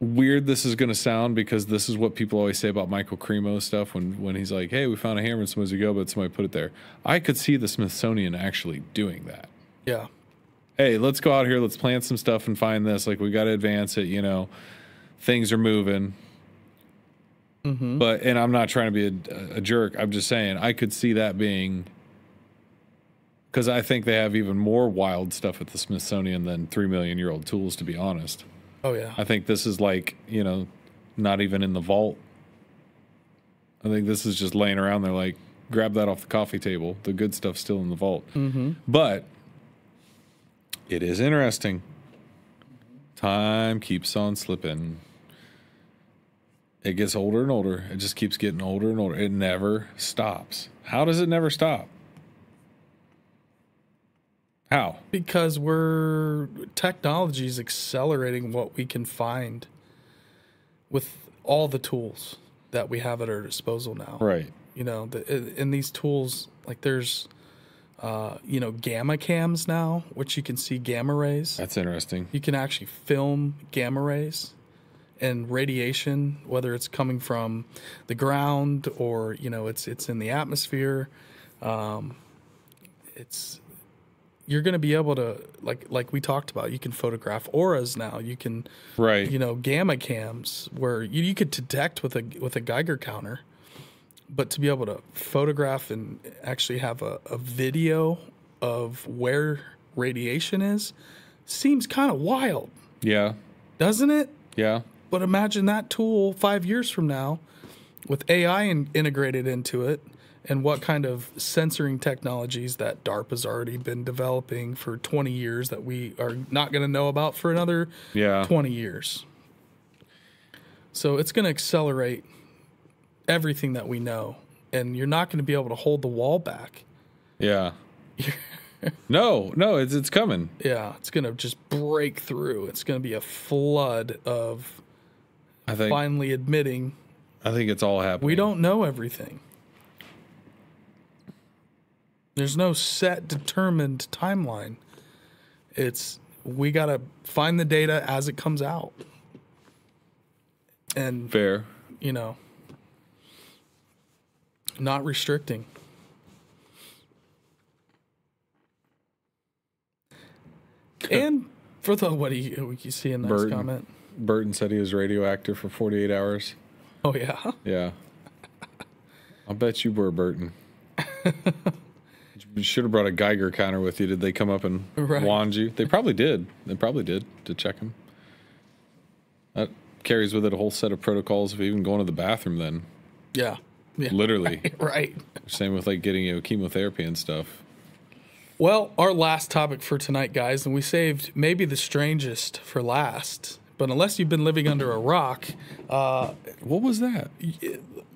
weird this is going to sound because this is what people always say about Michael Cremo stuff when, when he's like, hey, we found a hammer in somebody's ago, but somebody put it there. I could see the Smithsonian actually doing that. Yeah. Hey, let's go out here, let's plant some stuff and find this. Like, we got to advance it, you know, things are moving. Mm-hmm. But, and I'm not trying to be a, a jerk. I'm just saying, I could see that being because I think they have even more wild stuff at the Smithsonian than three million year old tools, to be honest. Oh yeah. I think this is like, you know, not even in the vault. I think this is just laying around there, like, grab that off the coffee table. The good stuff's still in the vault. Mm-hmm. But it is interesting. Time keeps on slipping. It gets older and older. It just keeps getting older and older. It never stops. How does it never stop? How? because we're technology is accelerating what we can find with all the tools that we have at our disposal now. Right. You know, the, in these tools, like there's, uh, you know, gamma cams now, which you can see gamma rays. That's interesting. You can actually film gamma rays and radiation, whether it's coming from the ground or you know it's it's in the atmosphere. Um, it's you're going to be able to like like we talked about. You can photograph auras now. You can Right. you know gamma cams where you, you could detect with a with a Geiger counter, but to be able to photograph and actually have a, a video of where radiation is seems kind of wild, yeah. doesn't it? Yeah. But imagine that tool five years from now with AI in, integrated into it and what kind of censoring technologies that DARPA's already been developing for 20 years that we are not going to know about for another Yeah. 20 years. So it's going to accelerate everything that we know. And you're not going to be able to hold the wall back. Yeah. no, no, it's it's coming. Yeah, it's going to just break through. It's going to be a flood of I think finally admitting I think it's all happening. we don't know everything. There's no set determined timeline. It's we got to find the data as it comes out. And fair. you know, not restricting. And for the what do you, you see in this Burton. comment? Burton said he was radioactive for 48 hours. Oh yeah, Yeah. I'll bet you were Burton. you should have brought a Geiger counter with you. Did they come up and Right. wand you? They probably did. They probably did to check him. That carries with it a whole set of protocols of even going to the bathroom then. yeah, yeah. Literally. Right. Same with like getting you know, chemotherapy and stuff. Well, our last topic for tonight, guys, and we saved maybe the strangest for last. But unless you've been living under a rock, uh, What was that?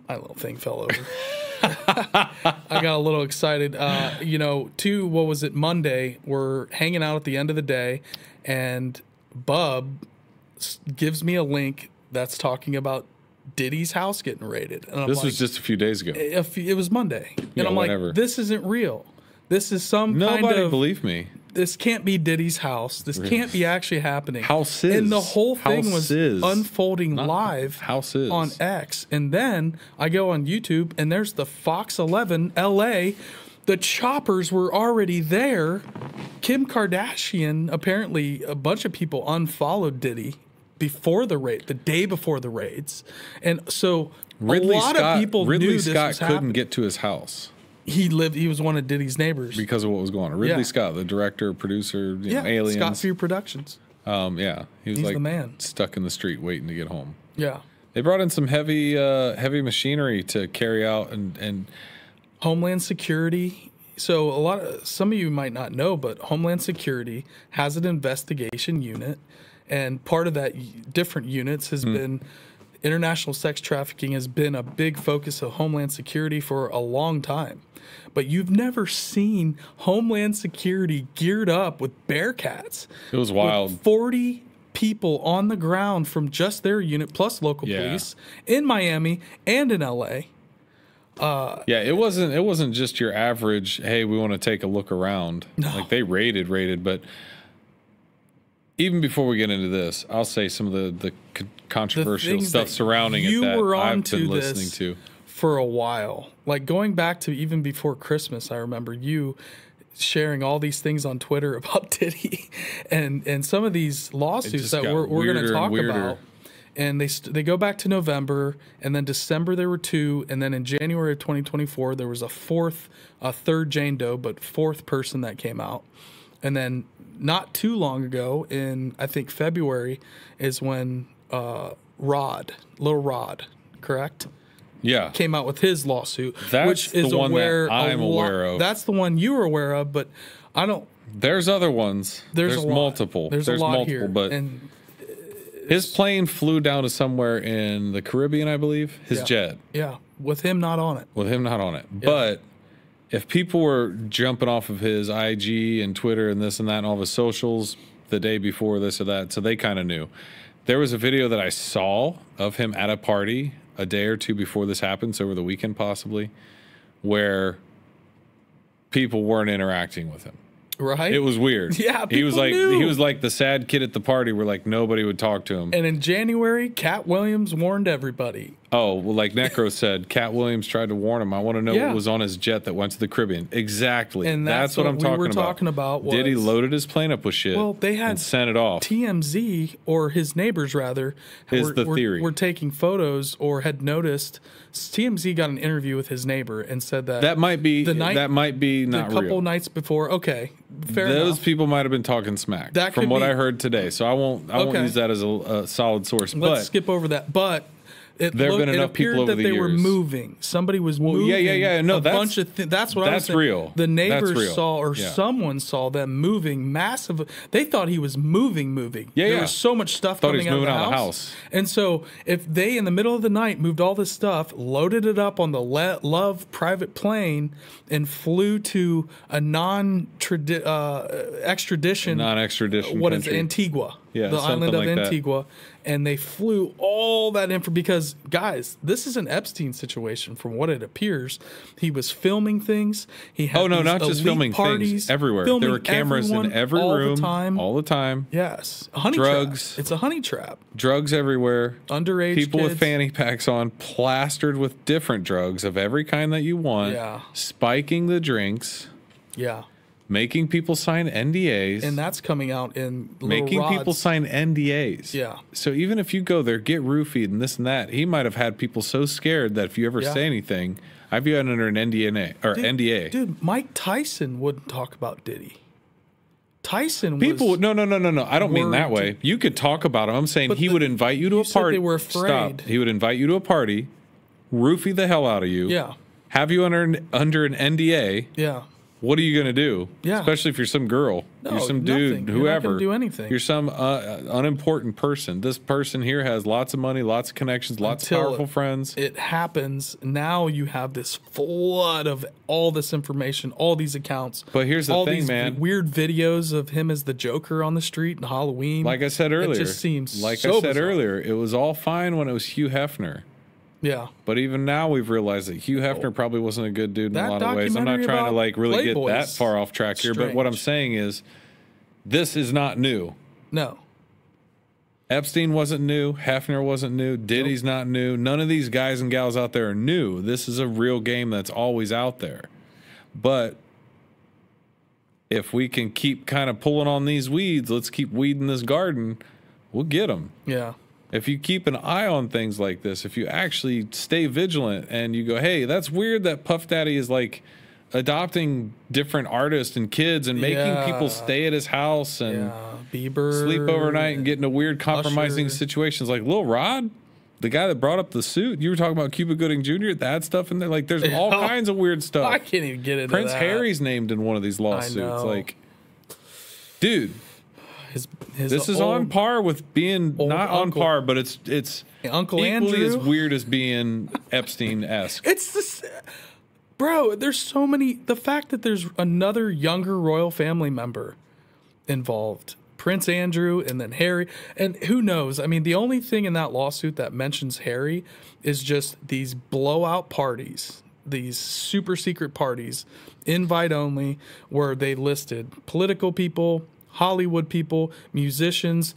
My little thing fell over. I got a little excited. Uh, you know, two, what was it, Monday, we're hanging out at the end of the day, and Bub gives me a link that's talking about Diddy's house getting raided. And I'm This like, was just a few days ago. if it was Monday. And Yeah, I'm whatever. like, this isn't real. This is some Nobody kind of believed me. This can't be Diddy's house. This can't be actually happening. House And the is. whole thing was House is. unfolding live House is. on X. And then I go on YouTube and there's the Fox 11 LA. The choppers were already there. Kim Kardashian, apparently, a bunch of people unfollowed Diddy before the raid, the day before the raids. And so Ridley a lot Scott, of people Ridley knew this Scott was couldn't happening. get to his house he lived, he was one of Diddy's neighbors. because of what was going on. Ridley Yeah. Scott, the director, producer, you yeah, know, aliens. Scott Free Productions. Um, yeah, he was He's like the man. stuck in the street waiting to get home. Yeah. They brought in some heavy, uh, heavy machinery to carry out and and Homeland Security. So a lot of some of you might not know, but Homeland Security has an investigation unit, and part of that y- different units has been international sex trafficking has been a big focus of Homeland Security for a long time. But you've never seen Homeland Security geared up with Bearcats. it was wild. 40 people on the ground from just their unit plus local Yeah. police in Miami and in LA. Uh, yeah, it wasn't. It wasn't just your average. Hey, we want to take a look around. Like they raided, raided, but even before we get into this, I'll say some of the the controversial things stuff surrounding you it that were I've been listening to. for a while. Like going back to even before Christmas, I remember you sharing all these things on Twitter about Diddy and and some of these lawsuits that we're, we're going to talk weirder. about. And they st- they go back to November, and then December there were two, and then in January of 2024 there was a fourth, a third Jane Doe, but fourth person that came out, and then not too long ago, in I think February, is when uh, Rod, Little Rod, correct? Yeah, came out with his lawsuit, That's which is the one that aware. I'm lo- aware of. That's the one you were aware of, but I don't. there's other ones. There's, There's, multiple. There's, a lot multiple, here, but and his plane flew down to somewhere in the Caribbean, I believe. His Yeah. jet yeah, with him not on it. with him not on it, but if people were jumping off of his IG and Twitter and this and that and all his socials the day before this or that, so they kind of knew. There was a video that I saw of him at a party a day or two before this happened, so over the weekend possibly, where people weren't interacting with him. Right. It was weird. Yeah, he was like knew. he was like the sad kid at the party where like nobody would talk to him. and in January, Katt Williams warned everybody. Oh, well, like Necro said, Katt Williams tried to warn him. I want to know Yeah. what was on his jet that went to the Caribbean. Exactly. And that's what, what I'm we talking were about. talking about Did he loaded his plane up with shit? Well, they had sent it off. TMZ or his neighbors rather Is were, the were- theory. were taking photos or had noticed TMZ got an interview with his neighbor and said that that might be the night- that might be a not couple real. nights before. Okay, fair enough. Those enough. people might have been talking smack That from what be- I heard today. So I won't I won't use that as a, a solid source. Let's but skip over that. But it, There have been enough people over that the they were moving. Somebody was moving. yeah, yeah, yeah. No, a that's- bunch of th- that's what I was that's saying. real. The neighbors real. saw, or Yeah. someone saw them moving massive. They thought he was moving, moving. Yeah, there yeah. was so much stuff Thought he coming was out, of, moving the out of the house. And so, if they in the middle of the night moved all this stuff, loaded it up on the Le- Love private plane, and flew to a non uh, extradition non-extradition. what is country. Antigua, Yeah, the island of like that. And they flew all that info because guys, this is an Epstein situation from what it appears. He was filming things. He had Oh no, not just filming parties, things everywhere. filming There were cameras in every all room the time. all the time. yes, a honey Drugs. Trap. It's a honey trap. Drugs everywhere. Underage people with fanny packs on, plastered with different drugs of every kind that you want. Yeah. Spiking the drinks, Yeah, making people sign NDAs, and that's coming out in little making people sign NDAs. Yeah. So even if you go there, get roofied and this and that, he might have had people so scared that if you ever Yeah. say anything, I've been under an NDA or Dude, NDA. Dude, Mike Tyson wouldn't talk about Diddy. Tyson People, was, no, no, no, no, no. I don't mean that way. You could talk about him. I'm saying he the- would invite you to you a party. they were afraid. Stop. He would invite you to a party, roofie the hell out of you. Yeah. Have you under an, under an NDA. yeah. What are you going to do? Yeah. Especially if you're some girl, No, you're some nothing. dude, You're whoever. do anything. You're some uh, unimportant person. This person here has lots of money, lots of connections, lots Until of powerful it- friends. it happens now you have this flood of all this information all these accounts But here's the all thing, these man. weird videos of him as the joker on the street and halloween like I said earlier, it just seems like so I said bizarre. earlier, it was all fine when it was Hugh Hefner. Yeah But even now, we've realized that Hugh Hefner probably wasn't a good dude in That a lot of ways. I'm not trying to like really get that far off track here, but what I'm saying is, this is not new. no Epstein wasn't new. Hefner wasn't new. Diddy's not new. None of these guys and gals out there are new. This is a real game that's always out there. But if we can keep kind of pulling on these weeds, let's keep weeding this garden, we'll get them. yeah If you keep an eye on things like this, if you actually stay vigilant and you go, hey, that's weird that Puff Daddy is like adopting different artists and kids and making Yeah. people stay at his house and yeah bieber sleep overnight and get into weird compromising Usher. situations like Lil Rod, the guy that brought up the suit. You were talking about Cuba Gooding Jr., that stuff in there. Like there's all kinds of weird stuff. i can't even get into Prince that. Harry's named in one of these lawsuits. Like, dude, his, his this is on par with being not uncle- on par, but it's it's uncle equally andrew as weird as being Epstein esque. It's this, bro. There's so many. The fact that there's another younger royal family member involved, Prince Andrew, and then Harry, and who knows? I mean, the only thing in that lawsuit that mentions Harry is just these blowout parties, these super secret parties, invite only, where they listed political people, Hollywood people, musicians.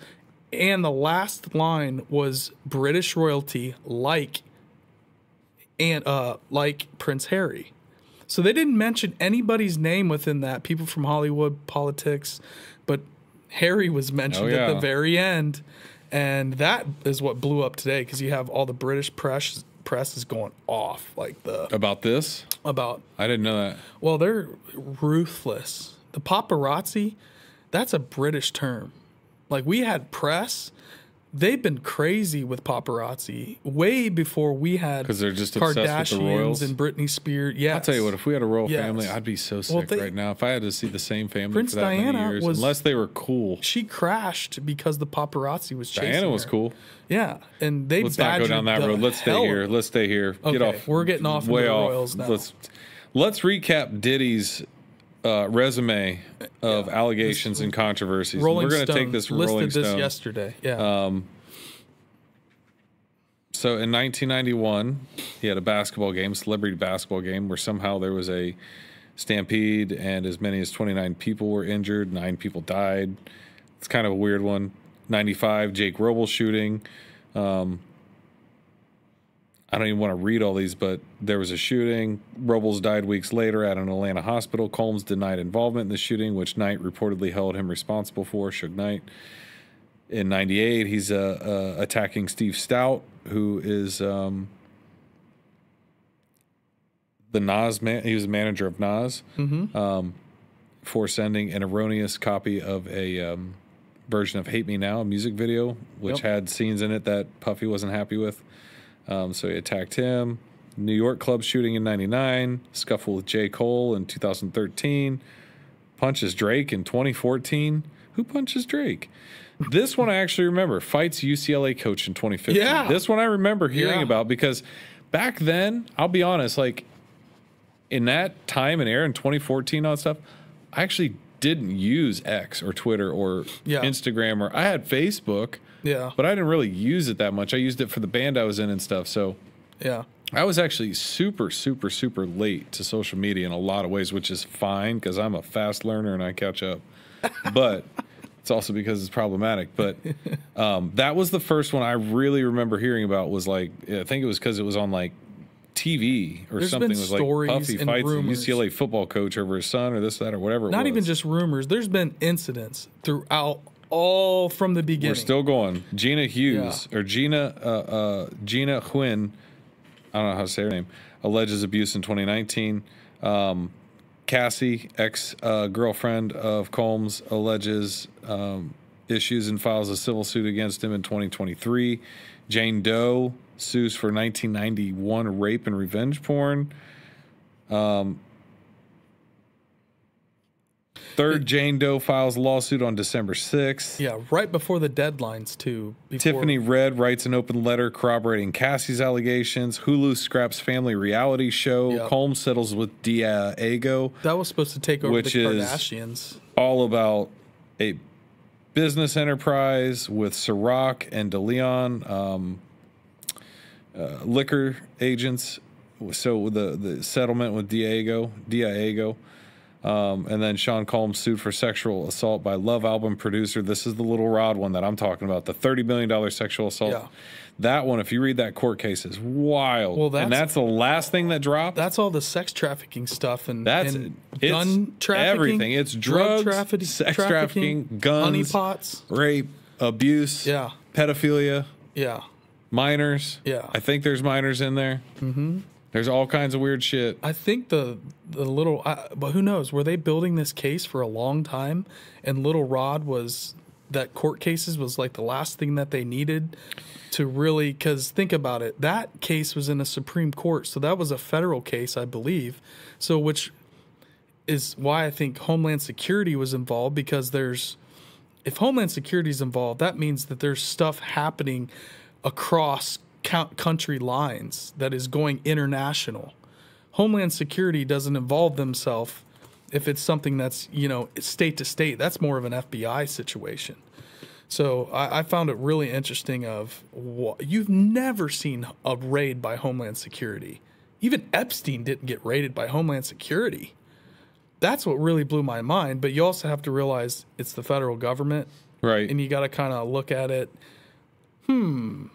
And the last line was British royalty, like and uh like Prince Harry. So they didn't mention anybody's name within that, people from Hollywood, politics, but Harry was mentioned Oh, at the very end. And that is what blew up today because you have all the British press press is going off like the About this, about I didn't know that. well they're ruthless. The paparazzi, that's a British term. Like we had press, they've been crazy with paparazzi way before we had 'Cause they're just obsessed with the royals? and Britney Spears. Yeah, I'll tell you what, if we had a royal Yes. family, I'd be so sick they- right now. If I had to see the same family Prince for that many years, was- unless they were cool. she crashed because the paparazzi was chasing Diana was her. cool. Yeah, and they Let's not go down that road. Let's stay here. Let's stay here. Get off. we're getting off way the off. royals now. Let's Let's recap Diddy's uh, resume of allegations and controversies. Rolling We're going to take this from listed Rolling this yesterday. Yeah. Um, So in 1991, he had a basketball game, celebrity basketball game, where somehow there was a stampede and as many as 29 people were injured. Nine people died. It's kind of a weird one. 95, Jake Roble shooting. Um, I don't even want to read all these, but there was a shooting. Robles died weeks later at an Atlanta hospital. Combs denied involvement in the shooting, which Knight reportedly held him responsible for. Suge Knight. In '98, he's uh, uh, attacking Steve Stoute, who is um, the Nas man. He was a manager of Nas um, for sending an erroneous copy of a um, version of "Hate Me Now," a music video, which Yep. had scenes in it that Puffy wasn't happy with. Um, so he attacked him. New York club shooting in '99. Scuffle with J. Cole in 2013. Punches Drake in 2014. Who punches Drake? This one I actually remember. Fights UCLA coach in 2015. Yeah. This one I remember hearing Yeah. about because back then, I'll be honest, like in that time and era in 2014 all that stuff, I actually didn't use X or Twitter or Yeah. Instagram or I had Facebook, yeah. but I didn't really use it that much. I used it for the band I was in and stuff. So yeah. I was actually super, super, super late to social media in a lot of ways, which is fine because I'm a fast learner and I catch up. But it's also because it's problematic. But um, that was the first one I really remember hearing about. Was like I think it was because it was on like TV or There's something. was like Puffy fights rumors. UCLA football coach over his son or this, that, or whatever. it Not even just rumors. There's been incidents throughout all from the beginning. We're still going. Gina Hughes or Gina uh, uh, Gina Quinn, I don't know how to say her name, alleges abuse in 2019. Um, Cassie, ex uh, girlfriend of Combs, alleges um, issues and files a civil suit against him in 2023. Jane Doe sues for 1991 rape and revenge porn. Um, third, Jane Doe files lawsuit on December 6th. yeah, right before the deadlines too. Before, Tiffany Red writes an open letter corroborating Cassie's allegations. Hulu scraps family reality show. Yep. Combs settles with Diego, that was supposed to take over Which the is- Kardashians. all about a business enterprise with Ciroc and DeLeon, um, uh, liquor agents. So the the settlement with Diego, Diego, um, and then Sean Combs sued for sexual assault by Love album producer. This is the little Rod one that I'm talking about, the thirty million dollar sexual assault. Yeah. That one, if you read that court case, is wild. Well, and that's- that's the last thing that dropped. That's all the sex trafficking stuff and, That's and gun trafficking, everything. It's drug drugs, trafficking, sex trafficking, guns, honeypots. rape, abuse, Yeah, pedophilia, yeah, minors. Yeah. I think there's minors in there. Mm-hmm. There's all kinds of weird shit. I think the the little, I, but who knows? Were they building this case for a long time? And Little Rod was that court cases was like the last thing that they needed to really. Because think about it, that case was in a Supreme Court, so that was a federal case, I believe. So which is why I think Homeland Security was involved because there's if Homeland Security is involved, that means that there's stuff happening across country lines that is going international. Homeland Security doesn't involve themselves if it's something that's you know state to state. That's more of an FBI situation. So I, I found it really interesting. Of wha- you've never seen a raid by Homeland Security. Even Epstein didn't get raided by Homeland Security. That's what really blew my mind. But you also have to realize it's the federal government Right. and you got to kind of look at it. Hmm.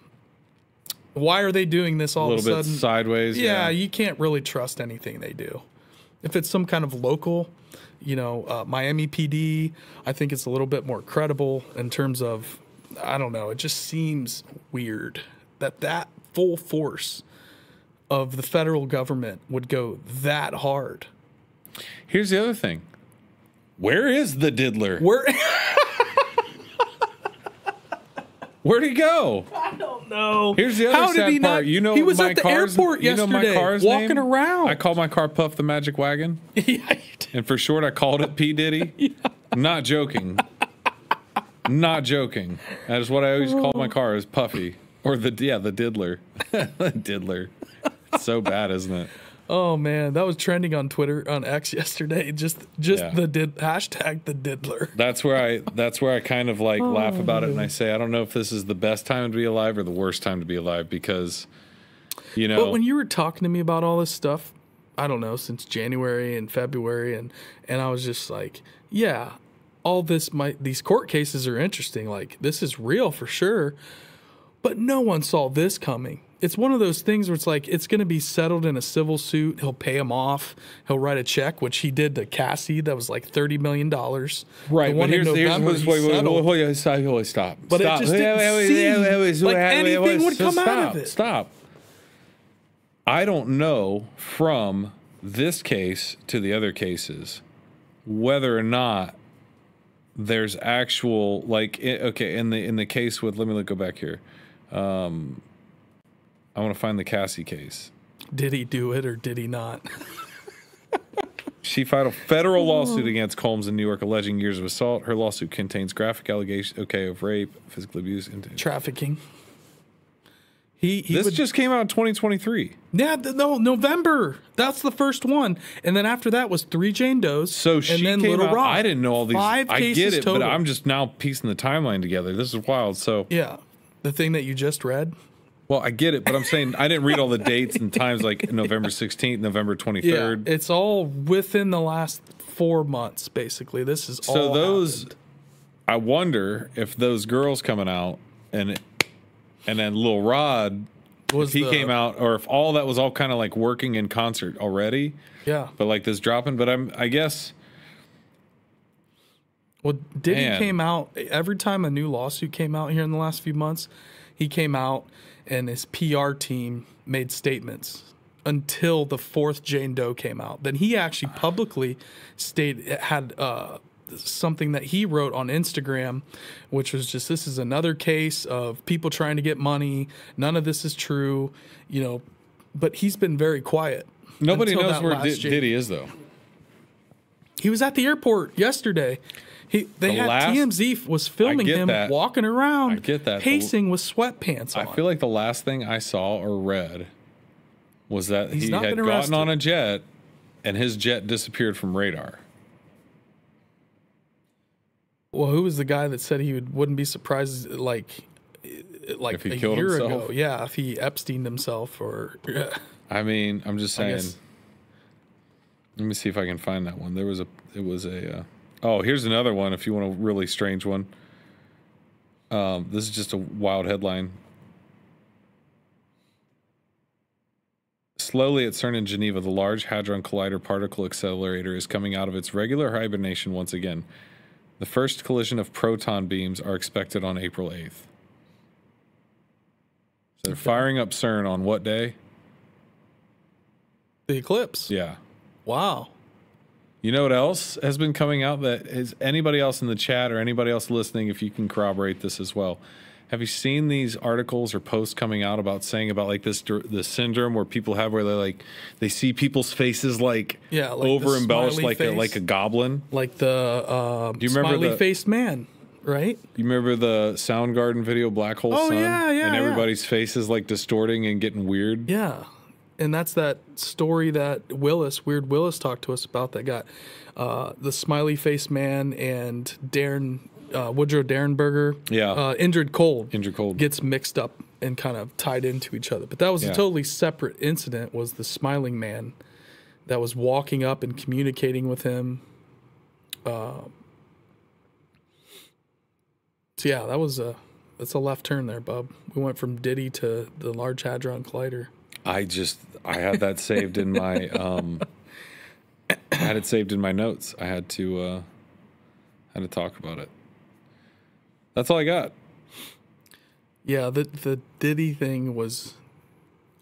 Why are they doing this all a of a little bit sudden? sideways. yeah, you can't really trust anything they do. If it's some kind of local, you know, uh, Miami PD, I think it's a little bit more credible in terms of, I don't know, it just seems weird that that full force of the federal government would go that hard. Here's the other thing. Where is the diddler? Where Where'd he go? I don't know. Here's the other How sad did he part. not? You know he was my at the car's, airport you know yesterday, my car's walking name? around. I call my car Puff the Magic Wagon, yeah, you did. and for short, I called it P Diddy. Not joking. Not joking. That is what I always call my car is Puffy or the yeah the diddler, diddler. It's so bad, isn't it? Oh man, that was trending on Twitter on X yesterday. Just just Yeah. the did hashtag the diddler. That's where I that's where I kind of like laugh about it and I Oh. say I don't know if this is the best time to be alive or the worst time to be alive because you know But when you were talking to me about all this stuff, I don't know, since January and February and and I was just like, yeah, all this might these court cases are interesting. Like this is real for sure. But no one saw this coming. It's one of those things where it's like it's going to be settled in a civil suit. He'll pay him off. He'll write a check, which he did to Cassie. That was like thirty million dollars. Right, The one but in here's, here's November, wait, wait, wait, settled. wait, wait, stop, wait, stop. But it stop. just didn't seem like anything would come out stop, of it. Stop. I don't know from this case to the other cases whether or not there's actual like okay in the in the case with let me look go back here. Um, I want to find the Cassie case. Did he do it or did he not? She filed a federal lawsuit against Combs in New York alleging years of assault. Her lawsuit contains graphic allegations, okay, of rape, physical abuse. And Trafficking. He he this would just came out in 2023. Yeah, no, November. That's the first one, and then after that was three Jane Does. So she and then came Little out. Rock. I didn't know all these. Five I cases get it, total. but I'm just now piecing the timeline together. This is wild. So, yeah, the thing that you just read. Well, I get it, but I'm saying I didn't read all the dates and times like November 16th, November 23rd. Yeah, it's all within the last four months, basically. This is so all those, happened. I wonder if those girls coming out and and then Lil Rod, was if he the- came out, or if all that was all kind of like working in concert already. Yeah. but like this dropping. But I'm, I guess, Well, Diddy Man. came out every time a new lawsuit came out here in the last few months. He came out and his PR team made statements until the fourth Jane Doe came out. Then he actually publicly stated had uh, something that he wrote on Instagram, which was just this is another case of people trying to get money. None of this is true, you know. But he's been very quiet. nobody knows where Jane- Diddy is though. he was at the airport yesterday. He they The had last- TMZ was filming him that. walking around, I get that. The- pacing with sweatpants on. I feel like the last thing I saw or read was that He's he had gotten on a jet and his jet disappeared from radar. well, who was the guy that said he would wouldn't be surprised like like If he a killed year himself? ago? Yeah, if he Epstein himself or yeah. I mean, I'm just saying. Let me see if I can find that one. There was a. It was a. Uh, oh, here's another one. If you want a really strange one. Um, this is just a wild headline. Slowly at CERN in Geneva, the Large Hadron Collider Particle Accelerator is coming out of its regular hibernation once again. The first collision of proton beams are expected on April 8th. So they're firing up CERN on what day? the eclipse. Yeah. Wow. You know what else has been coming out that is anybody else in the chat or anybody else listening, if you can corroborate this as well. Have you seen these articles or posts coming out about saying about like this the syndrome where people have where they like they see people's faces like Yeah, like over embellished like a like a goblin? Like the uh, do you remember smiley the- faced man, right? You remember the Soundgarden video Black Hole Oh, Sun? yeah, yeah, And yeah. everybody's face is like distorting and getting weird. Yeah. And that's that story that Willis, Weird Willis, talked to us about that got uh, the smiley face man and Darren, uh, Woodrow Derenberger, Yeah. uh, Indrid Cold, Indrid Cold. gets mixed up and kind of tied into each other. But that was Yeah. a totally separate incident. Was the smiling man that was walking up and communicating with him? Uh, so yeah, that was a that's a left turn there, bub. We went from Diddy to the Large Hadron Collider. I just I had that saved in my um I had it saved in my notes. I had to uh had to talk about it. That's all I got. Yeah, the the Diddy thing was.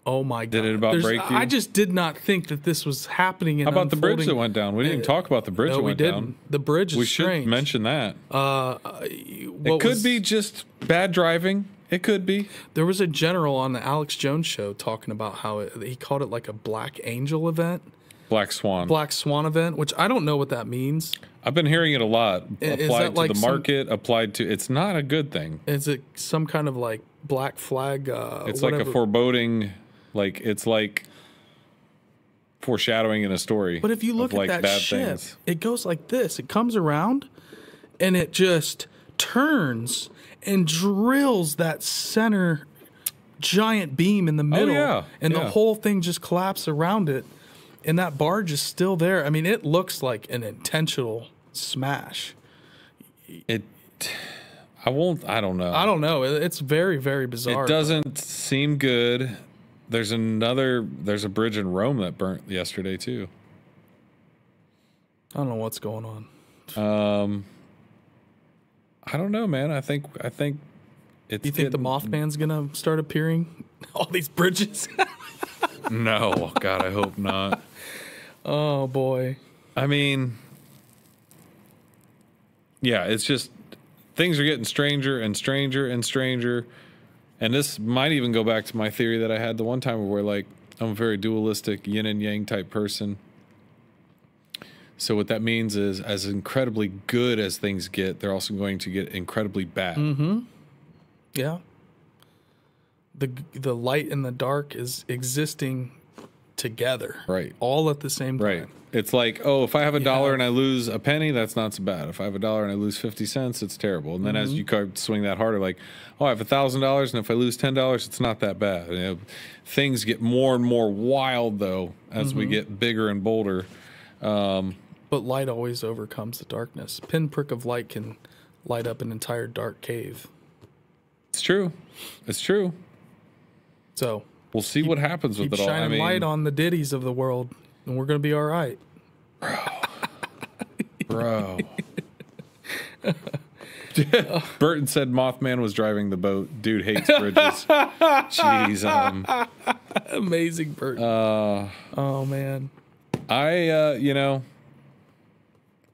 Oh my god! Did it about There's- break you? I just did not think that this was happening. How about the bridge that went down? We didn't even talk about the bridge No, that we didn't. down. The bridge is We should strange. mention that. Uh, it could was- be just bad driving. It could be. There was a general on the Alex Jones show talking about how it, he called it like a Black Angel event, Black Swan. Black Swan event, which I don't know what that means. I've been hearing it a lot. is applied to like the some- market, applied to it's not a good thing. Is it some kind of like black flag? Uh, It's like a foreboding like it's like foreshadowing in a story. But if you look at like, that ship, it goes like this. It comes around and it just turns and drills that center giant beam in the middle. Oh, yeah, And the whole thing just collapses around it. And that barge is still there. I mean, it looks like an intentional smash. it, I won't. I don't know. I don't know. It's very, very bizarre. It doesn't seem good. There's another. There's a bridge in Rome that burnt yesterday too. I don't know what's going on. Um, I don't know, man. I think. I think. It's Do you think the Mothman's gonna start appearing? All these bridges. No, God, I hope not. oh boy. I mean, yeah, it's just things are getting stranger and stranger and stranger. And this might even go back to my theory that I had the one time where, like, I'm a very dualistic yin and yang type person. So, what that means is, as incredibly good as things get, they're also going to get incredibly bad. Mm-hmm. Yeah. The the light and the dark is existing together. Right. All at the same time. Right. It's like, oh, if I have a dollar and I lose a penny, that's not so bad. If I have a dollar and I lose 50 cents, it's terrible. And then Mm-hmm. as you swing that harder, like, oh, I have a thousand dollars and if I lose $10, it's not that bad. You know, things get more and more wild though, as we Mm-hmm. get bigger and bolder. But light always overcomes the darkness. Pinprick of light can light up an entire dark cave. It's true. It's true. So We'll see what happens with keep it all. shining I mean, light on the ditties of the world, and we're gonna be all right. bro. bro. Burton said Mothman was driving the boat. Dude hates bridges. Jeez, um, Amazing Burton. uh, oh man. I, uh, you know,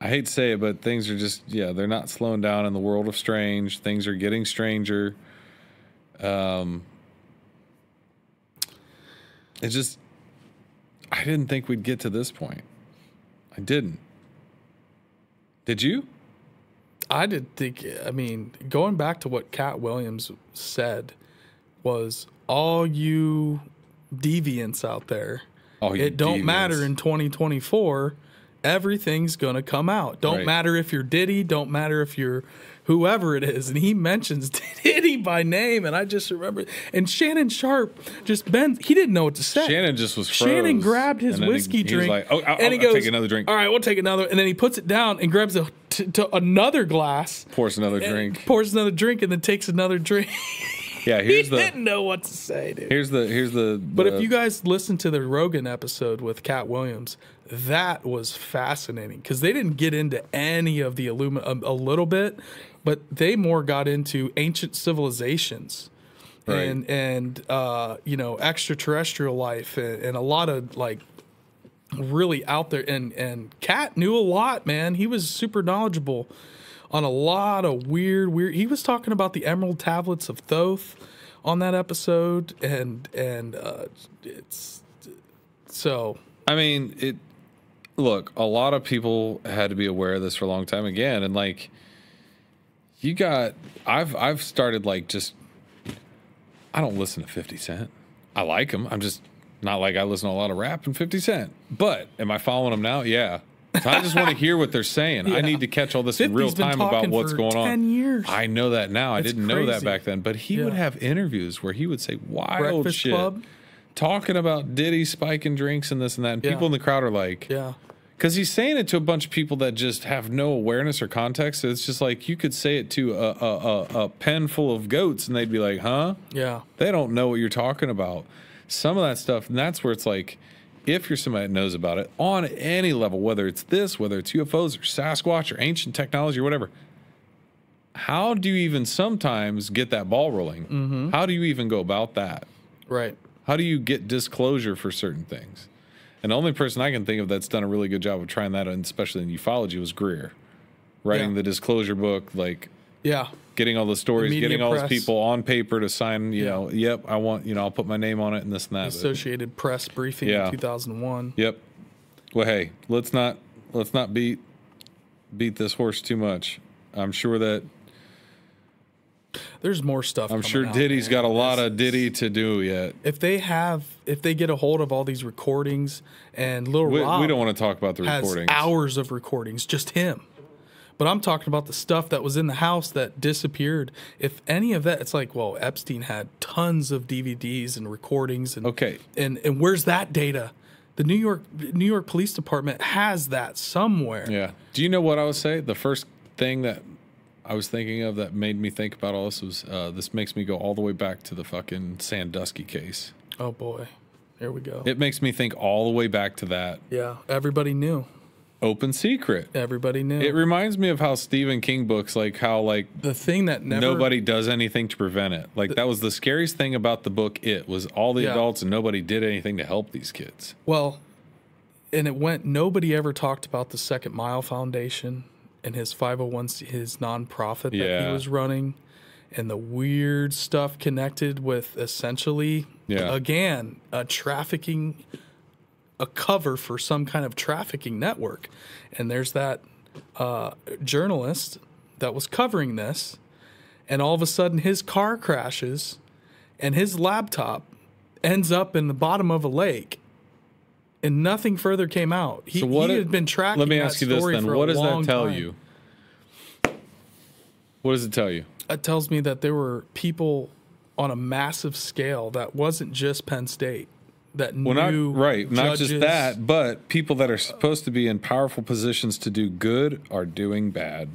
I hate to say it, but things are just, yeah, they're not slowing down in the world of strange. Things are getting stranger. Um, it just, I didn't think we'd get to this point. I didn't. Did you? I did think. I mean, going back to what Katt Williams said was, all you deviants out there, Oh, you it don't matter in 2024. Everything's gonna come out. Don't Right. matter if you're Diddy. Don't matter if you're whoever it is. And he mentions Diddy by name, and I just remember. And Shannon Sharpe just bent. He didn't know what to say. Shannon just was Shannon grabbed his he- whiskey he drink, like, "Oh, I'll- and he I'll goes, take another drink." All right, we'll take another, and then he puts it down and grabs a t- to another glass, Pours another drink. pours another drink, and then takes another drink. Yeah, he the didn't know what to say, dude. here's the here's the. But if you guys listen to the Rogan episode with Katt Williams, that was fascinating because they didn't get into any of the Illumi- a, a little bit, but they more got into ancient civilizations. Right. And and uh, you know extraterrestrial life and, and a lot of like really out there and and Katt knew a lot, man. He was super knowledgeable on a lot of weird, weird. He was talking about the Emerald Tablets of Thoth on that episode, and and uh, it's so I mean, it. Look, a lot of people had to be aware of this for a long time again, and like, you got. I've I've started like just. I don't listen to Fifty Cent. I like him. I'm just not like I listen to a lot of rap and Fifty Cent. But am I following him now? Yeah. So I just want to hear what they're saying. I need to catch all this in real time about what's going 10 on. years. I know that now. I didn't know that back then. But he would have interviews where he would say wild Breakfast shit Club. talking about Diddy spiking drinks and this and that. And Yeah. people in the crowd are like, yeah, because he's saying it to a bunch of people that just have no awareness or context. It's just like you could say it to a, a, a, a pen full of goats and they'd be like, huh? yeah, They don't know what you're talking about. Some of that stuff, and that's where it's like, if you're somebody that knows about it on any level, whether it's this, whether it's UFOs or Sasquatch or ancient technology or whatever, how do you even sometimes get that ball rolling? Mm-hmm. How do you even go about that? right. How do you get disclosure for certain things? And the only person I can think of that's done a really good job of trying that, and especially in ufology, was Greer, writing Yeah. the disclosure book, like Yeah, getting all the stories, media getting all those people on paper to sign. You Yeah. know, yep, I want. You know, I'll put my name on it and this and that. But- Associated Press briefing Yeah. in 2001. Yep. Well, hey, let's not let's not beat beat this horse too much. I'm sure that There's more stuff. I'm sure Diddy's man. got a lot of Diddy to do yet. If they have, if they get a hold of all these recordings, and Lil We, Rob we don't want to talk about the has recordings. hours of recordings, just him. But I'm talking about the stuff that was in the house that disappeared. If any of that, it's like, well, Epstein had tons of DVDs and recordings, and Okay. and and where's that data? The New York New York Police Department has that somewhere. Yeah. Do you know what I would say? The first thing that I was thinking of that made me think about all this was uh, this makes me go all the way back to the fucking Sandusky case. Oh boy, here we go. It makes me think all the way back to that yeah, everybody knew. Open secret. Everybody knew. It reminds me of how Stephen King books, like how like the thing that never nobody does anything to prevent it. Like that was the scariest thing about the book. It was all the Yeah. adults and nobody did anything to help these kids. Well, and it went. Nobody ever talked about the Second Mile Foundation and his 501 his nonprofit that Yeah. he was running, and the weird stuff connected with essentially, Yeah. again, a trafficking, a cover for some kind of trafficking network, and there's that uh, journalist that was covering this, and all of a sudden his car crashes, and his laptop ends up in the bottom of a lake and nothing further came out. He, So what he it- had been tracking. Let me ask you this then: What does that tell time. you? What does it tell you? It tells me that there were people on a massive scale that wasn't just Penn State that Well, not knew right, not just that, but people that are supposed to be in powerful positions to do good are doing bad.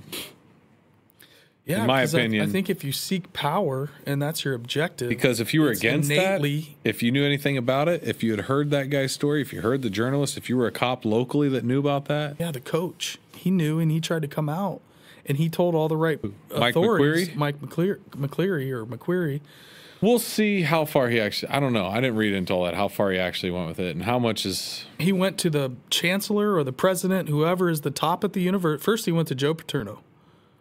Yeah, in my 'cause I- I, think if you seek power and that's your objective, Because if you were against innately- that, if you knew anything about it, if you had heard that guy's story, if you heard the journalist, if you were a cop locally that knew about that, yeah, the coach he knew and he tried to come out and he told all the right Mike authorities, McQuarrie? Mike McClear, McCleary or McQuarrie. We'll see how far he actually. I don't know. I didn't read into all that. How far he actually went with it, and how much is. He went to the chancellor or the president, whoever is the top at the university. First, he went to Joe Paterno.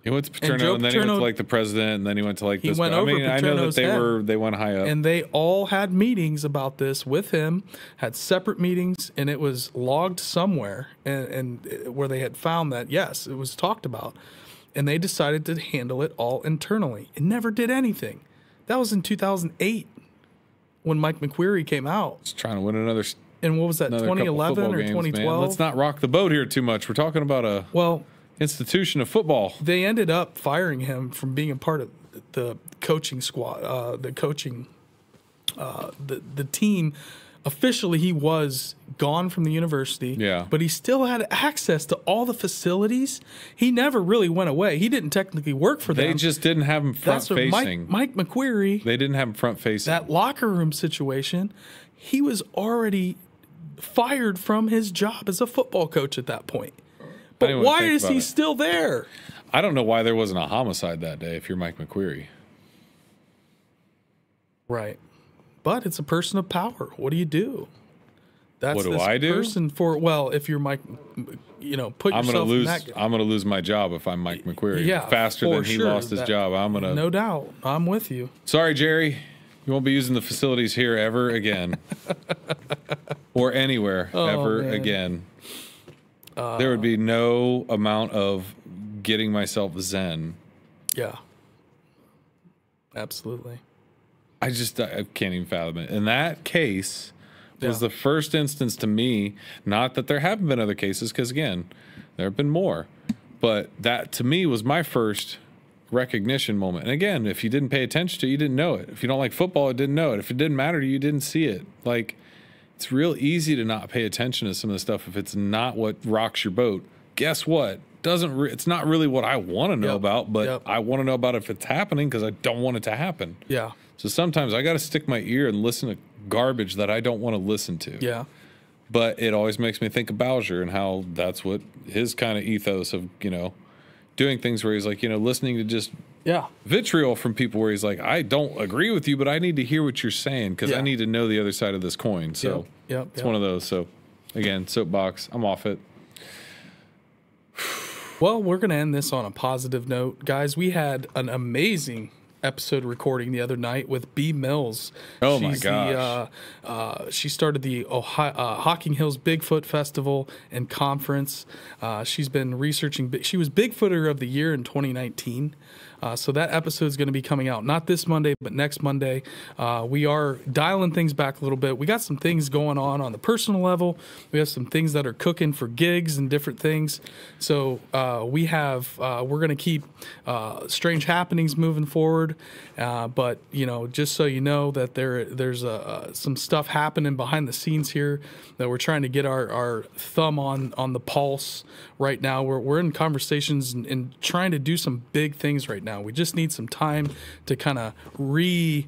He went to Paterno, and, Joe then he went to like the president, and then he went to like He this. went guy. I over mean, I know that Paterno's they head. were they went high up. and they all had meetings about this with him had separate meetings and it was logged somewhere and, and uh, where they had found that yes it was talked about and they decided to handle it all internally it never did anything that was in 2008 when mike mcqueary came out Just trying to win another and what was that 2011 football or games, 2012 Let's not rock the boat here too much. We're talking about a well institution of football. they ended up firing him from being a part of the coaching squad, uh, the coaching, uh, the the team. Officially, he was gone from the university. Yeah. but he still had access to all the facilities. He never really went away. He didn't technically work for them. They just didn't have him front That's facing. Mike, Mike McQuarrie. they didn't have him front facing. that locker room situation, he was already fired from his job as a football coach at that point. But why is he it. still there? I don't know why there wasn't a homicide that day. If you're Mike McQuarrie, Right. But it's a person of power. What do you do? That's What do this I do? person for well, if you're Mike you know, put I'm yourself gonna lose. that I'm gonna lose my job if I'm Mike McQuarrie. yeah, faster than he sure. lost his That- job. I'm gonna. No doubt. I'm with you. Sorry, Jerry. You won't be using the facilities here ever again, or anywhere oh, ever Oh, man. again. Uh, there would be no amount of getting myself zen. Yeah. Absolutely. I just I can't even fathom it. In that case, was the first instance to me. Not that there haven't been other cases, because again, there have been more. But that to me was my first recognition moment. And again, if you didn't pay attention to it, you didn't know it. If you don't like football, it didn't know it. If it didn't matter to you, you didn't see it. Like it's real easy to not pay attention to some of the stuff if it's not what rocks your boat. Guess what? Doesn't re- it's not really what I want to know Yep. about, but Yep. I want to know about if it's happening because I don't want it to happen. Yeah. So sometimes I got to stick my ear and listen to garbage that I don't want to listen to. Yeah. But it always makes me think of Bowser and how that's what his kind of ethos of, you know, doing things where he's like, you know, listening to just Yeah. vitriol from people where he's like, I don't agree with you, but I need to hear what you're saying because I need to know the other side of this coin. So Yep, yep, it's yep. one of those. So again, soapbox, I'm off it. Well, we're going to end this on a positive note. Guys, we had an amazing episode recording the other night with B Mills. Oh, my The, gosh. uh, uh, she started the Ohio, uh, Hocking Hills Bigfoot Festival and Conference. Uh, she's been researching, she was Bigfooter of the Year in 2019. Uh, so that episode is going to be coming out not this Monday, but next Monday. Uh, we are dialing things back a little bit. We got some things going on on the personal level. We have some things that are cooking for gigs and different things. So uh, we have uh, we're going to keep uh, strange happenings moving forward. Uh, but you know, just so you know that there there's some stuff happening behind the scenes here that we're trying to get our, our thumb on on the pulse right now. We're we're in conversations and, and trying to do some big things right now. We just need some time to kind of re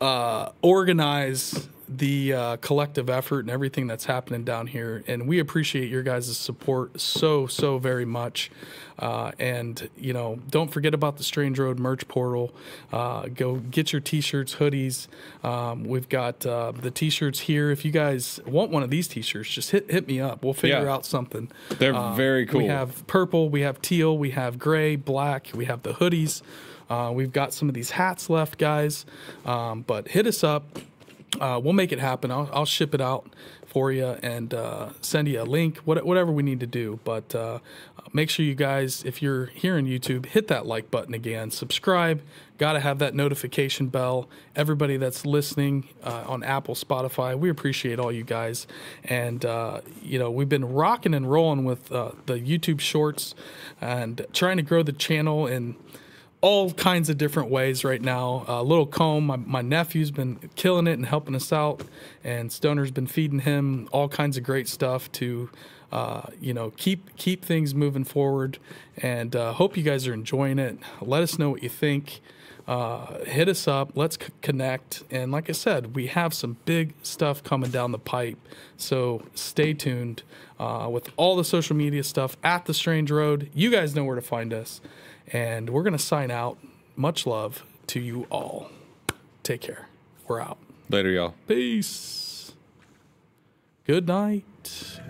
uh, organize the uh, collective effort and everything that's happening down here. And we appreciate your guys' support so, so very much. Uh, and, you know, don't forget about the Strange Road merch portal. Uh, go get your t shirts, hoodies. Um, we've got uh, the t shirts here. If you guys want one of these t shirts, just hit, hit me up. We'll figure Yeah. out something. They're Uh, very cool. We have purple, we have teal, we have gray, black, we have the hoodies. Uh, we've got some of these hats left, guys. Um, but hit us up. Uh, we'll make it happen. I'll, I'll ship it out for you and uh, send you a link, what, whatever we need to do. But uh, make sure you guys, if you're here on YouTube, hit that like button again. Subscribe. Got to have that notification bell. Everybody that's listening uh, on Apple, Spotify, we appreciate all you guys. And, uh, you know, we've been rocking and rolling with uh, the YouTube shorts and trying to grow the channel and all kinds of different ways right now. Uh, Little Comb, my, my nephew's been killing it and helping us out, and Stoner's been feeding him all kinds of great stuff to, uh, you know, keep keep things moving forward. And uh, hope you guys are enjoying it. Let us know what you think. Uh, hit us up. Let's connect. And like I said, we have some big stuff coming down the pipe. So stay tuned uh, with all the social media stuff at the Strange Road. You guys know where to find us. And we're going to sign out. Much love to you all. Take care. We're out. Later, y'all. Peace. Good night.